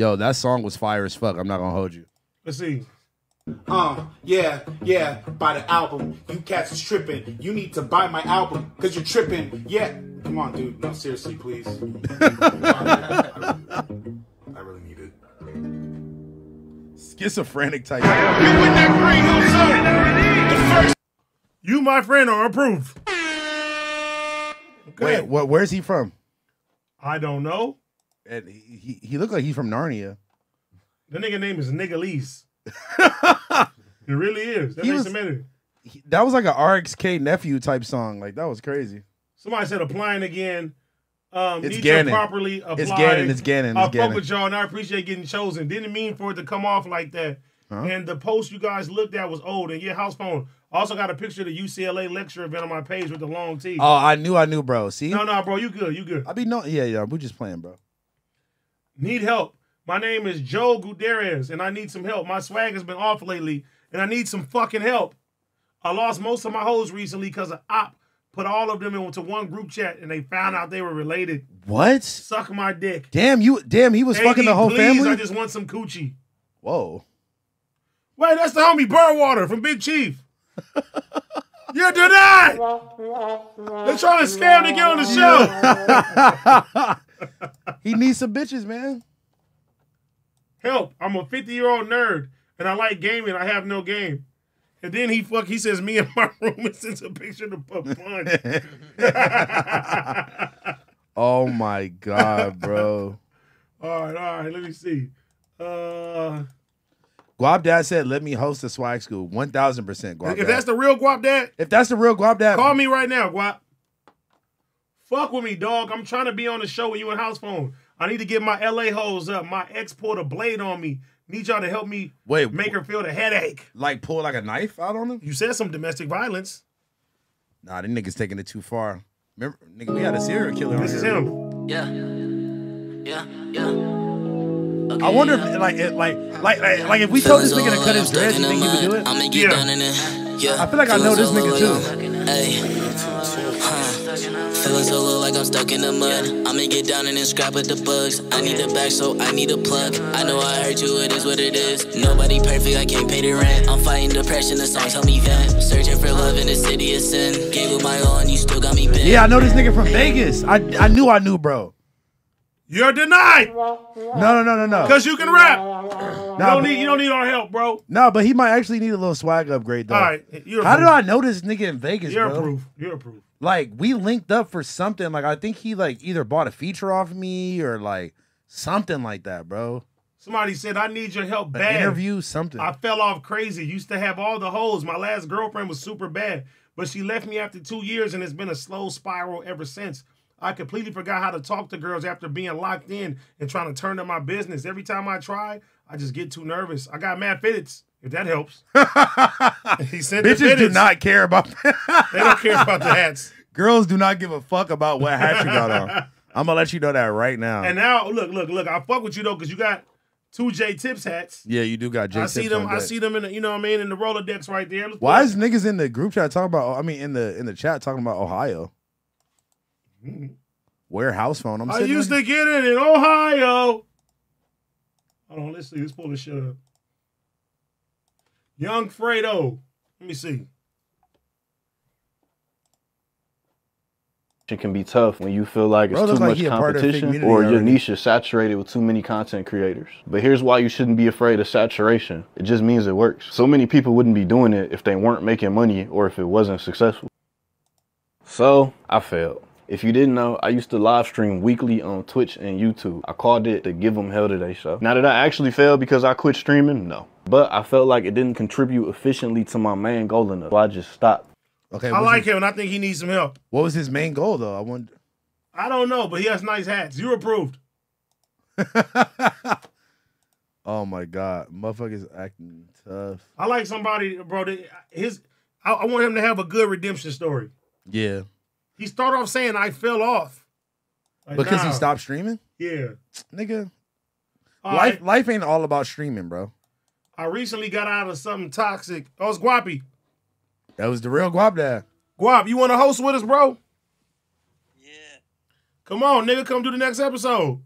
Yo, that song was fire as fuck. I'm not gonna hold you. Let's see. Uh, yeah, yeah, buy the album. You cats is tripping. You need to buy my album, cause you're tripping. Yeah. Come on, dude. No, seriously, please. I really need it. Schizophrenic type. You, my friend, are approved. Okay. Wait, what? Where's he from? I don't know. And he, he he looked like he's from Narnia. The nigga name is Niggalease. It really is. That He makes was- it. He- that was like an RXKNephew type song. Like that was crazy. Somebody said applying again. Um, It's need Gannon. to properly apply. It's Gannon, it's Gannon, I it's fuck Gannon. with y'all and I appreciate getting chosen. Didn't mean for it to come off like that. Huh? And the post you guys looked at was old. And your house phone. Also got a picture of the UCLA lecture event on my page with the long T. Oh, I knew, I knew, bro. See, no, no, bro, you good, you good. I be no, yeah, yeah. We're just playing, bro. Need help. My name is Joe Gutierrez, and I need some help. My swag has been off lately, and I need some fucking help. I lost most of my hoes recently because of op put all of them into one group chat, and they found out they were related. What? Suck my dick. Damn you! Damn, he was AD, fucking the whole please, family. I just want some coochie. Whoa. Wait, that's the homie Burwater from Big Chief. You're denied. They're trying to scam to get on the show. he needs some bitches, man. Help! I'm a 50 year old nerd, and I like gaming. I have no game. And then he fuck. He says me in my room and sends a picture to put punch. Oh my god, bro. all right, all right. Let me see. Uh, Guap Dad said, "Let me host a swag school." One thousand percent, Guap if Dad. that's the real Guap Dad, if that's the real Guap Dad, call me right now, Guap. Fuck with me, dog. I'm trying to be on the show with you in house phone. I need to get my LA hoes up. My ex pulled a blade on me. Need y'all to help me Wait, make her feel the headache. Like pull like a knife out on him? You said some domestic violence. Nah, them niggas taking it too far. Remember, nigga, we had a serial killer. on This is here. him. Yeah. Yeah, yeah. I wonder if like it, like like like, like if we told this nigga to cut his dreads, you think he would do it? I'ma get down in it. Yeah. I feel like I know this nigga too. Ayy, huh. Feeling so low like I'm stuck in the mud. I'ma get down and then scrap with the bugs. I need the back, so I need a plug. I know I hurt you, it is what it is. Nobody perfect, I can't pay the rent. I'm fighting depression, the songs help me vent. Searching for love in the city of sin. Gave it my all and you still got me bent. Yeah, I know this nigga from Vegas. I I knew I knew, bro. You're denied. No, no, no, no, no. Cause you can rap. You don't need you don't need our help, bro. No, but he might actually need a little swag upgrade though. All right, you're How did. I know this nigga in Vegas, You're bro? approved. You're approved. Like we linked up for something. Like I think he like either bought a feature off me or like something like that, bro. Somebody said I need your help An bad. interview, something. I fell off crazy. Used to have all the holes. My last girlfriend was super bad, but she left me after two years, and it's been a slow spiral ever since. I completely forgot how to talk to girls after being locked in and trying to turn to my business. Every time I try, I just get too nervous. I got mad fitteds, if that helps. he the Bitches do not care about. They don't care about the hats. Girls do not give a fuck about what hat you got on. I'm gonna let you know that right now. And now, look, look, look. I fuck with you though, because you got two J Tips hats. yeah, you do got J. I see them. I see them in the, you know what I mean, in the Rolodex right there. Let's Why is niggas in the group chat talking about? I mean, in the in the chat talking about Ohio? Mm-hmm. Where house phone? I'm I used to get it in Ohio. Hold on, let's see. Let's pull this shit up. Young Fredo. Let me see. It can be tough when you feel like it's Bro, too looks like much he a part of Fig competition or your already. niche is saturated with too many content creators. But here's why you shouldn't be afraid of saturation. It just means it works. So many people wouldn't be doing it if they weren't making money or if it wasn't successful. So I failed. If you didn't know, I used to live stream weekly on Twitch and YouTube. I called it the Give 'em Hell Today show. Now did I actually fail because I quit streaming? No. But I felt like it didn't contribute efficiently to my main goal enough. So I just stopped. Okay, I like his- him, and I think he needs some help. What was his main goal though? I wonder. I don't know, but he has nice hats. You approved. Oh my god, motherfuckers acting tough. I like somebody, bro. That his, I, I want him to have a good redemption story. Yeah, He started off saying I fell off. Like, because nah. he stopped streaming. Yeah. Nigga, All life right. life ain't all about streaming, bro. I recently got out of something toxic. Oh, it's Guapi. That was the real guap dad. Guap, you want to host with us, bro? Yeah. Come on, nigga, come do the next episode.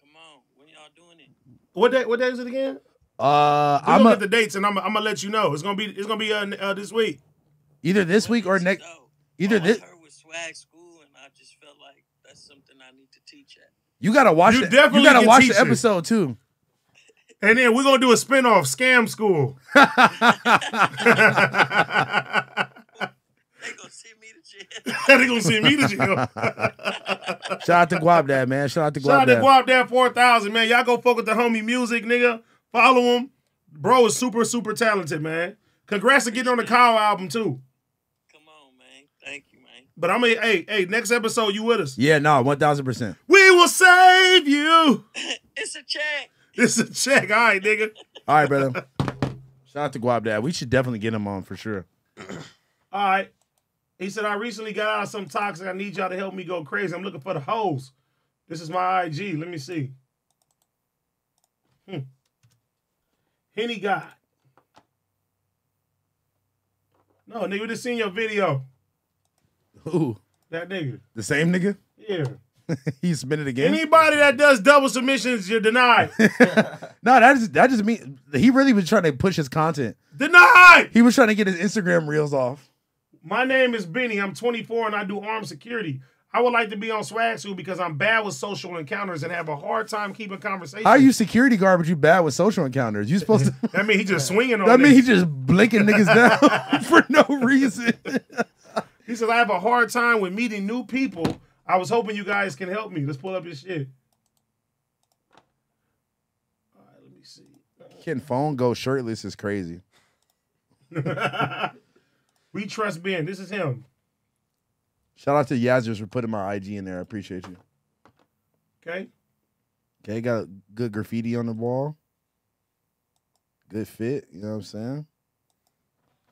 Come on, when y'all doing it? What day? What day is it again? Uh, I'm I'm gonna a, get the dates, and I'm, I'm gonna let you know. It's gonna be it's gonna be uh, uh, this week. either this week or next. Either this. You gotta watch. You it. definitely You gotta can watch teach the it. episode too. And then we're gonna do a spinoff, Scam School. they gonna send me to jail. Shout out to Guap Dad, man. Shout out to Guap Shout Guap out to Dad. Guap Dad 4000, man. Y'all go fuck with the homie music, nigga. Follow him. Bro is super, super talented, man. Congrats on getting on the Kyle album, too. Come on, man. Thank you, man. But I'm a, hey, hey, next episode, you with us. Yeah, no, one thousand percent. We will save you. it's a check. It's a check. All right, nigga. All right, brother. Shout out to Guap Dad. We should definitely get him on for sure. All right. He said, I recently got out of some toxic. I need y'all to help me go crazy. I'm looking for the hoes. This is my IG. Let me see. Hmm. Henny God. No, nigga, we just seen your video. Who? That nigga. The same nigga? Yeah. he submitted again. Anybody that does double submissions, you're denied. No, that just that just mean he really was trying to push his content. denied. He was trying to get his Instagram reels off. My name is Benny. I'm 24 and I do armed security. I would like to be on Swag Suit because I'm bad with social encounters and have a hard time keeping conversations. How are you security guard, but you bad with social encounters? You supposed to? That mean he just swinging on That mean niggas. he just blinking niggas down for no reason. He says, I have a hard time with meeting new people. I was hoping you guys can help me. Let's pull up his shit. All right, let me see. Can phone go shirtless is crazy. we trust Ben. This is him. Shout out to Yazers for putting my IG in there. I appreciate you. Okay. Okay, got good graffiti on the wall. Good fit, you know what I'm saying?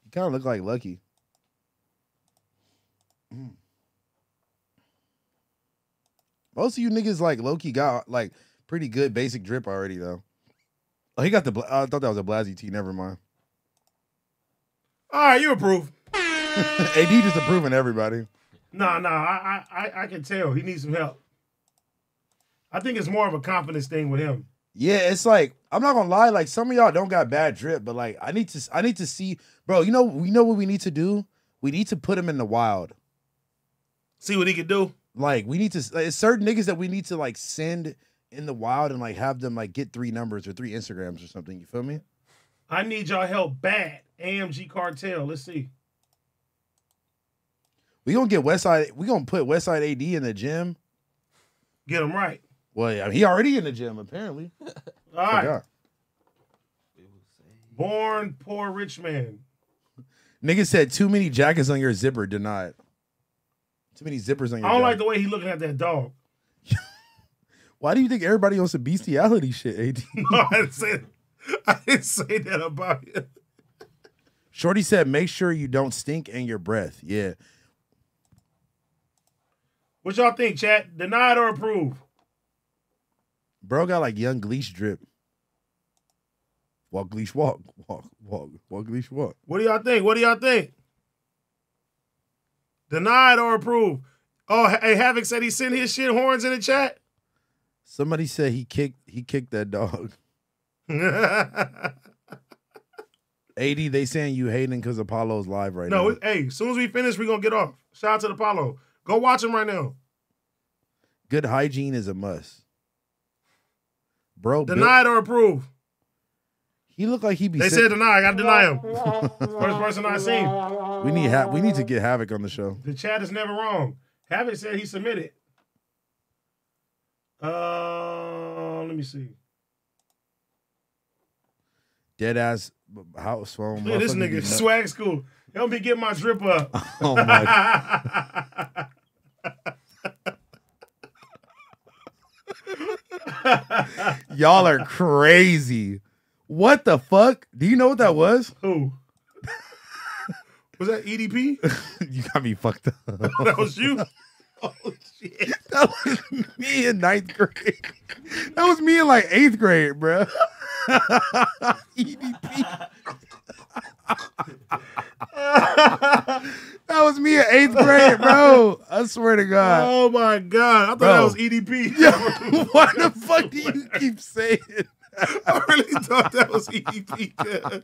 You kind of look like Lucky. Mm. Most of you niggas like Loki got like pretty good basic drip already though. Oh, he got the. Bla- I thought that was a Blasey T. Never mind. All right, you approve. AD just approving everybody. Nah, nah, I, I, I, I can tell he needs some help. I think it's more of a confidence thing with him. Yeah, it's like I'm not gonna lie. Like some of y'all don't got bad drip, but like I need to, I need to see, bro. You know, we know what we need to do. We need to put him in the wild. See what he can do. Like we need to, like, it's certain niggas that we need to like send in the wild and like have them like get three numbers or three Instagrams or something. You feel me? I need y'all help bad. AMG Cartel. Let's see. We gonna get Westside. We gonna put Westside AD in the gym. Get him right. Well, yeah, he already in the gym apparently. All right. Forgot. Born poor rich man. Nigga said too many jackets on your zipper. Denied. Too many zippers on your. I don't like the way he looking at that dog. Why do you think everybody on some bestiality shit? AD. No, I didn't say. I didn't say that about you. Shorty said, make sure you don't stink in your breath. Yeah. What y'all think, chat? Denied or approve? Bro got like young Gleesh drip. Walk Gleesh walk. Walk, walk, walk Gleesh walk. What do y'all think? What do y'all think? Denied or approved? Oh, hey, Havoc said he sent his shit horns in the chat. Somebody said he kicked he kicked that dog. AD, they saying you hating because Apollo's live right no, now. No, hey, as soon as we finish, we're gonna get off. Shout out to the Apollo. Go watch him right now. Good hygiene is a must. Bro, Bill- Denied or approve? He looked like he be They sick- said deny. I gotta deny him. First person I seen. We need ha- we need to get Havoc on the show. The chat is never wrong. Havoc said he submitted. Uh, let me see. Dead ass house phone. Look at this nigga, swag school. Help me get my drip up. Oh my Y'all are crazy. What the fuck? Do you know what that was? Who? Was that EDP? you got me fucked up. that was you. Oh shit. That was me in ninth grade. That was me in like eighth grade, bro. EDP. that was me in eighth grade, bro. I swear to God. Oh my god! I thought Bro. that was EDP. Yo, why the fuck do you keep saying? I really thought that was E cuz.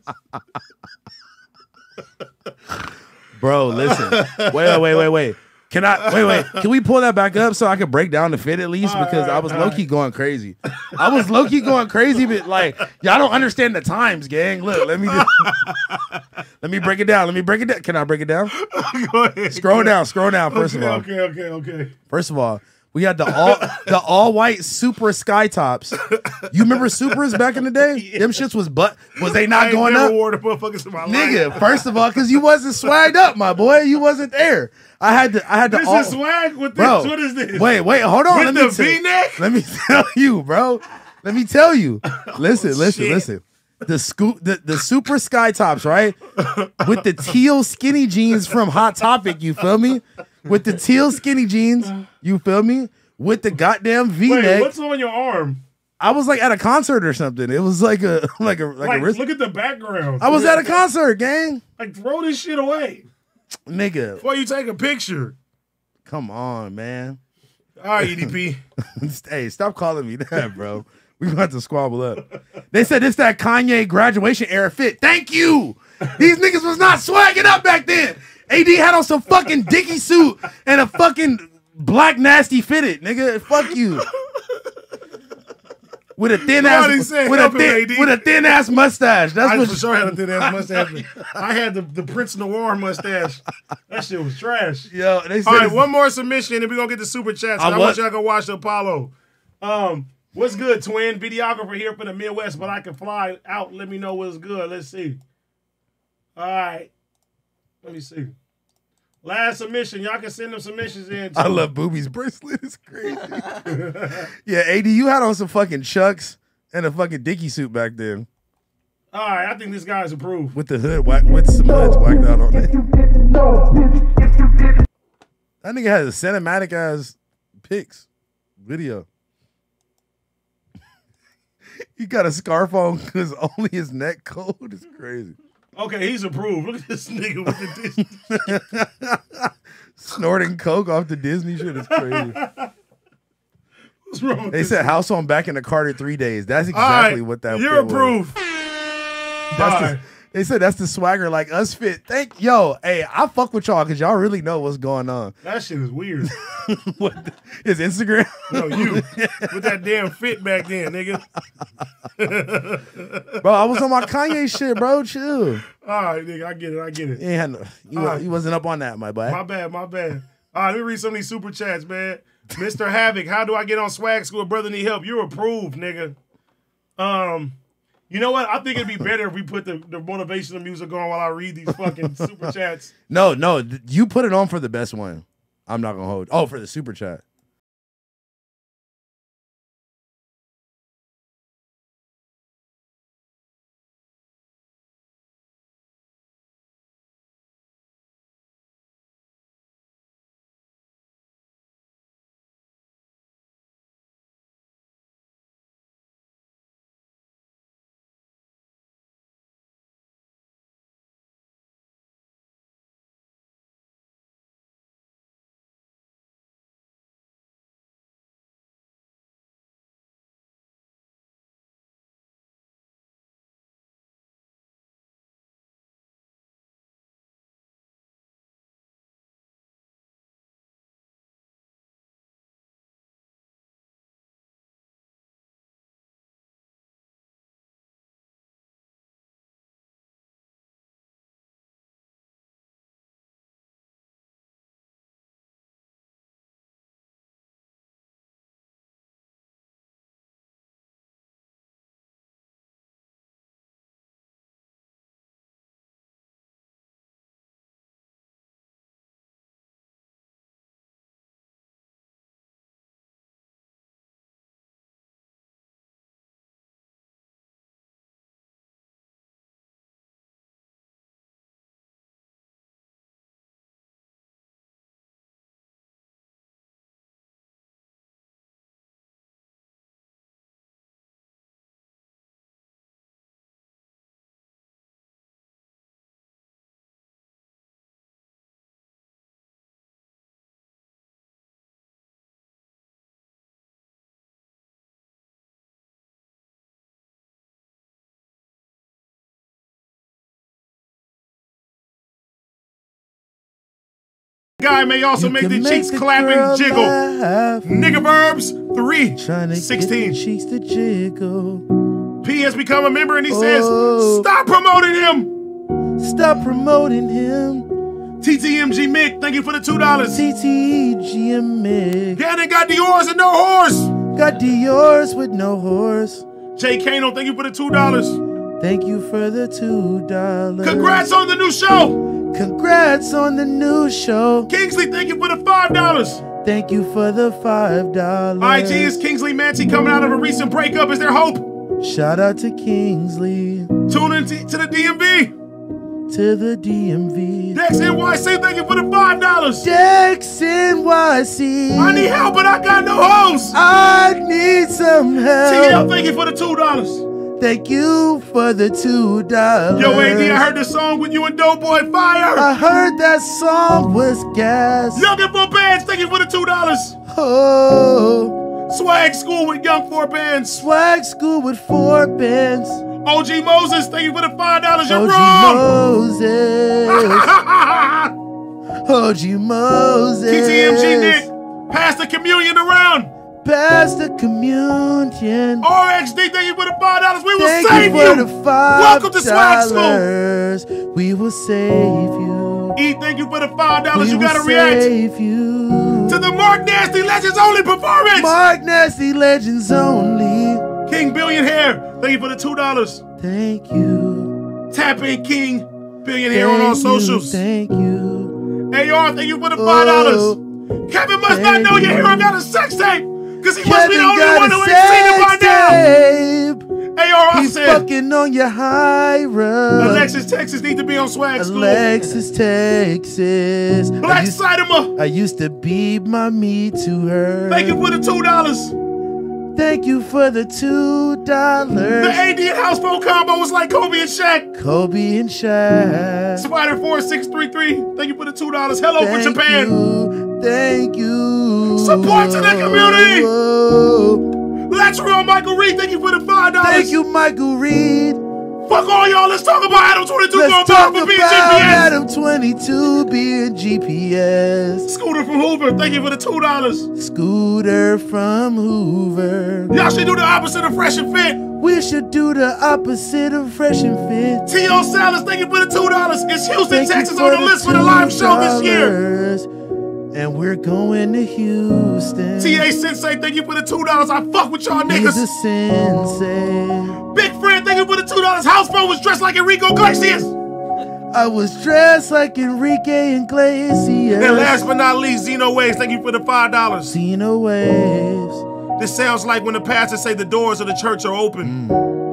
Bro, listen. Wait, wait, wait, wait, wait. Can I wait, wait? Can we pull that back up so I can break down the fit at least? Because I was low key going crazy. I was low key going crazy, but like y'all don't understand the times, gang. Look, let me just, let me break it down. Let me break it down. Can I break it down? Go ahead. Scroll down, scroll down. First okay, of all, okay, okay, okay. First of all, we had the all the all white Supra Skytops. You remember Supras back in the day? Them shits was but was they not ain't going up? wore the motherfuckers in my life. Nigga, first of all, because you wasn't swagged up, my boy. You wasn't there. I had to. I had to. This all, is swag with this. bro. What is this? Wait, wait, hold on. With let the me V-neck? Let me tell you, bro. Let me tell you. Oh, listen, listen, shit. listen. The scoop, the, the Supra Skytops, right? With the teal skinny jeans from Hot Topic, you feel me? With the teal skinny jeans, you feel me? With the goddamn V Wait, neck. what's on your arm? I was like at a concert or something. It was like a like a like, Like, a wrist. look at the background. I was at a concert, gang. Like, throw this shit away Nigga, before you take a picture. come on, man. All right, EDP. hey, stop calling me that, bro. We gonna have to squabble up. They said it's that Kanye graduation era fit. Thank you. These niggas was not swagging up back then. AD had on some fucking dicky suit and a fucking black nasty fitted, nigga. Fuck you. With a thin ass, with a him, thin, with a thin ass mustache. That's I what for sure had a thin ass mustache. I had the, the Prince Noir mustache. That shit was trash. Yo, they said All right, one more submission, and we're gonna get the super chats. I I, want y'all to watch the Apollo. Um, what's good, twin? Videographer here from the Midwest, but I can fly out. Let me know what's good. Let's see. All right, let me see. Last submission, y'all can send them submissions in. I love boobies bracelet. It's crazy. yeah, AD, you had on some fucking chucks and a fucking dicky suit back then All right, I think this guy's approved. with the hood whack with some hoods whacked out on it. That nigga has a cinematic ass pics video. he got a scarf on because only his neck cold. It's crazy. Okay, he's approved. Look at this nigga with the Disney. Snorting coke off the Disney shit is crazy. What's wrong with They said house on back in the Carter three days. That's exactly right, what that. You're that was. approved. That's the- right. They said that's the swagger like us fit. Thank yo, hey, I fuck with y'all because y'all really know what's going on. That shit is weird. His Instagram. No, you with that damn fit back then, nigga. bro, I was on my Kanye shit, bro. Chill. All right, nigga, I get it. I get it. You, no, you, All right. you wasn't up on that, my boy. My bad, my bad. All right, let me read some of these super chats, man. Mr. Havoc, how do I get on swag school? Brother need help. You're approved, nigga. Um, you know what? I think it'd be better if we put the, the motivational music on while I read these fucking super chats. No, no, you put it on for the best one. I'm not gonna hold. Oh, for the super chat. Guy may also You make the cheeks the clap and jiggle. Nigga verbs three Trying to sixteen. get the cheeks to jiggle. P has become a member and he Oh. says, "Stop promoting him." Stop promoting him. TTMG Mick, thank you for the two dollars. TTGM. Yeah, they got Dior's and no horse. Got Dior's with no horse. Jay Kano, thank you for the two dollars. Thank you for the two dollars. Congrats on the new show. Congrats on the new show. Kingsley, thank you for the five dollars. Thank you for the five dollars. IG is Kingsley Manti coming out of a recent breakup. Is there hope? Shout out to Kingsley. Tune in to, to the DMV. To the DMV. Dex NYC, thank you for the five dollars. Dex NYC. I need help, but I got no hoes. I need some help. TL, thank you for the two dollars. Thank you for the two dollars. Yo, AD, I heard the song with you and Doughboy Fire. I heard that song was gas. Young and Four Bands, thank you for the two dollars. Oh, Swag School with Young Four Bands. swag school with four bands. OG Moses, thank you for the five dollars. You're OG wrong. Moses. OG Moses. TTMG Nick, pass the communion around. Pass the communion. RXD, thank you for the five dollars. We will Thank save you you. Welcome to Swag School. We will save you. E, thank you for the five dollars. You gotta react you. to the Mark Nasty Legends Only performance. Mark Nasty Legends only. King Billion Hair, thank you for the two dollars. Thank you. Tap in King Billion Hair on all Thank you, socials. Thank you. AR, thank you for the five dollars. Oh, Kevin must not thank know you. hero got a sex tape. Cause he must be the Kevin only one who ain't seen it by now. tape. AR, I He's said fucking on your high road. Alexis, Texas need to be on swag school. Alexis, Texas. I Black Sidema, I used to beat my meat to her. thank you for the two dollars. Thank you for the two dollars. The. AD and house phone combo was like Kobe and Shaq. Kobe and Shaq. Spider four six three three. Thank you for the two dollars. Hello Thank for Japan. you. Thank you. Support to the community. Let's real Michael Reed. Thank you for the five dollars. Thank you, Michael Reed. Fuck all y'all. Let's talk about Adam twenty two Let's going talk for being about GPS. Adam 22 being GPS. Scooter from Hoover. Thank you for the two dollars. Scooter from Hoover. Y'all should do the opposite of fresh and fit. We should do the opposite of fresh and fit. T.O. Salas, thank you for the two dollars. It's Houston, Thank Texas on the list for the live show this year. $2. And we're going to Houston. T.A. Sensei, thank you for the two dollars. I fuck with y'all He's a niggas. sensei. Big friend, thank you for the two dollars. Housephone was dressed like Enrique Iglesias. I was dressed like Enrique Iglesias. And last but not least, Zeno Waves, thank you for the five dollars. Zeno Waves. This sounds like when the pastors say the doors of the church are open. Mm.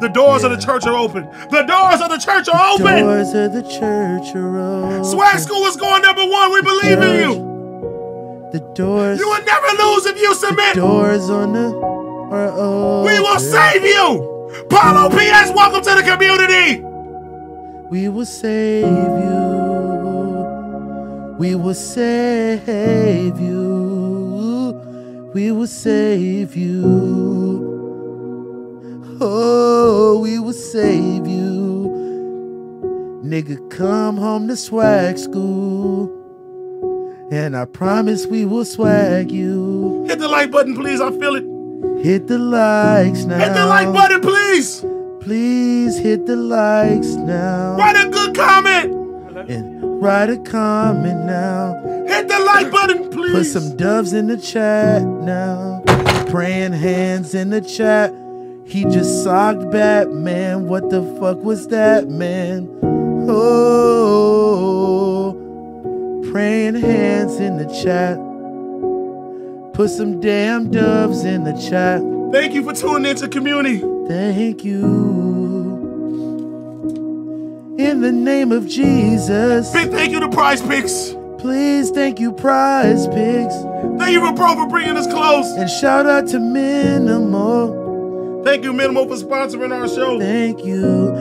The doors of the church are open. The doors of the church are open. The doors of the church are open. Swag School is going number one. We believe in you. The doors. You will never lose if you submit. The doors on the are open. We will save you. Paulo PS, welcome to the Cuhmunity. We will save you. We will save you. We will save you. Oh, we will save you. Nigga, come home to swag school. And I promise we will swag you. Hit the like button, please. I feel it. Hit the likes now. Hit the like button, please. Please hit the likes now. Write a good comment. And write a comment now. Hit the like button, please. Put some doves in the chat now. Praying hands in the chat. He just socked Batman. What the fuck was that, man? Oh, praying hands in the chat. Put some damn doves in the chat. Thank you for tuning into Cuhmunity. Thank you. In the name of Jesus. Big thank you to Prize Picks. Please thank you, Prize Picks. Thank you, bro, for bringing us close. And shout out to Minimal. Thank you, Minimal, for sponsoring our show. Thank you.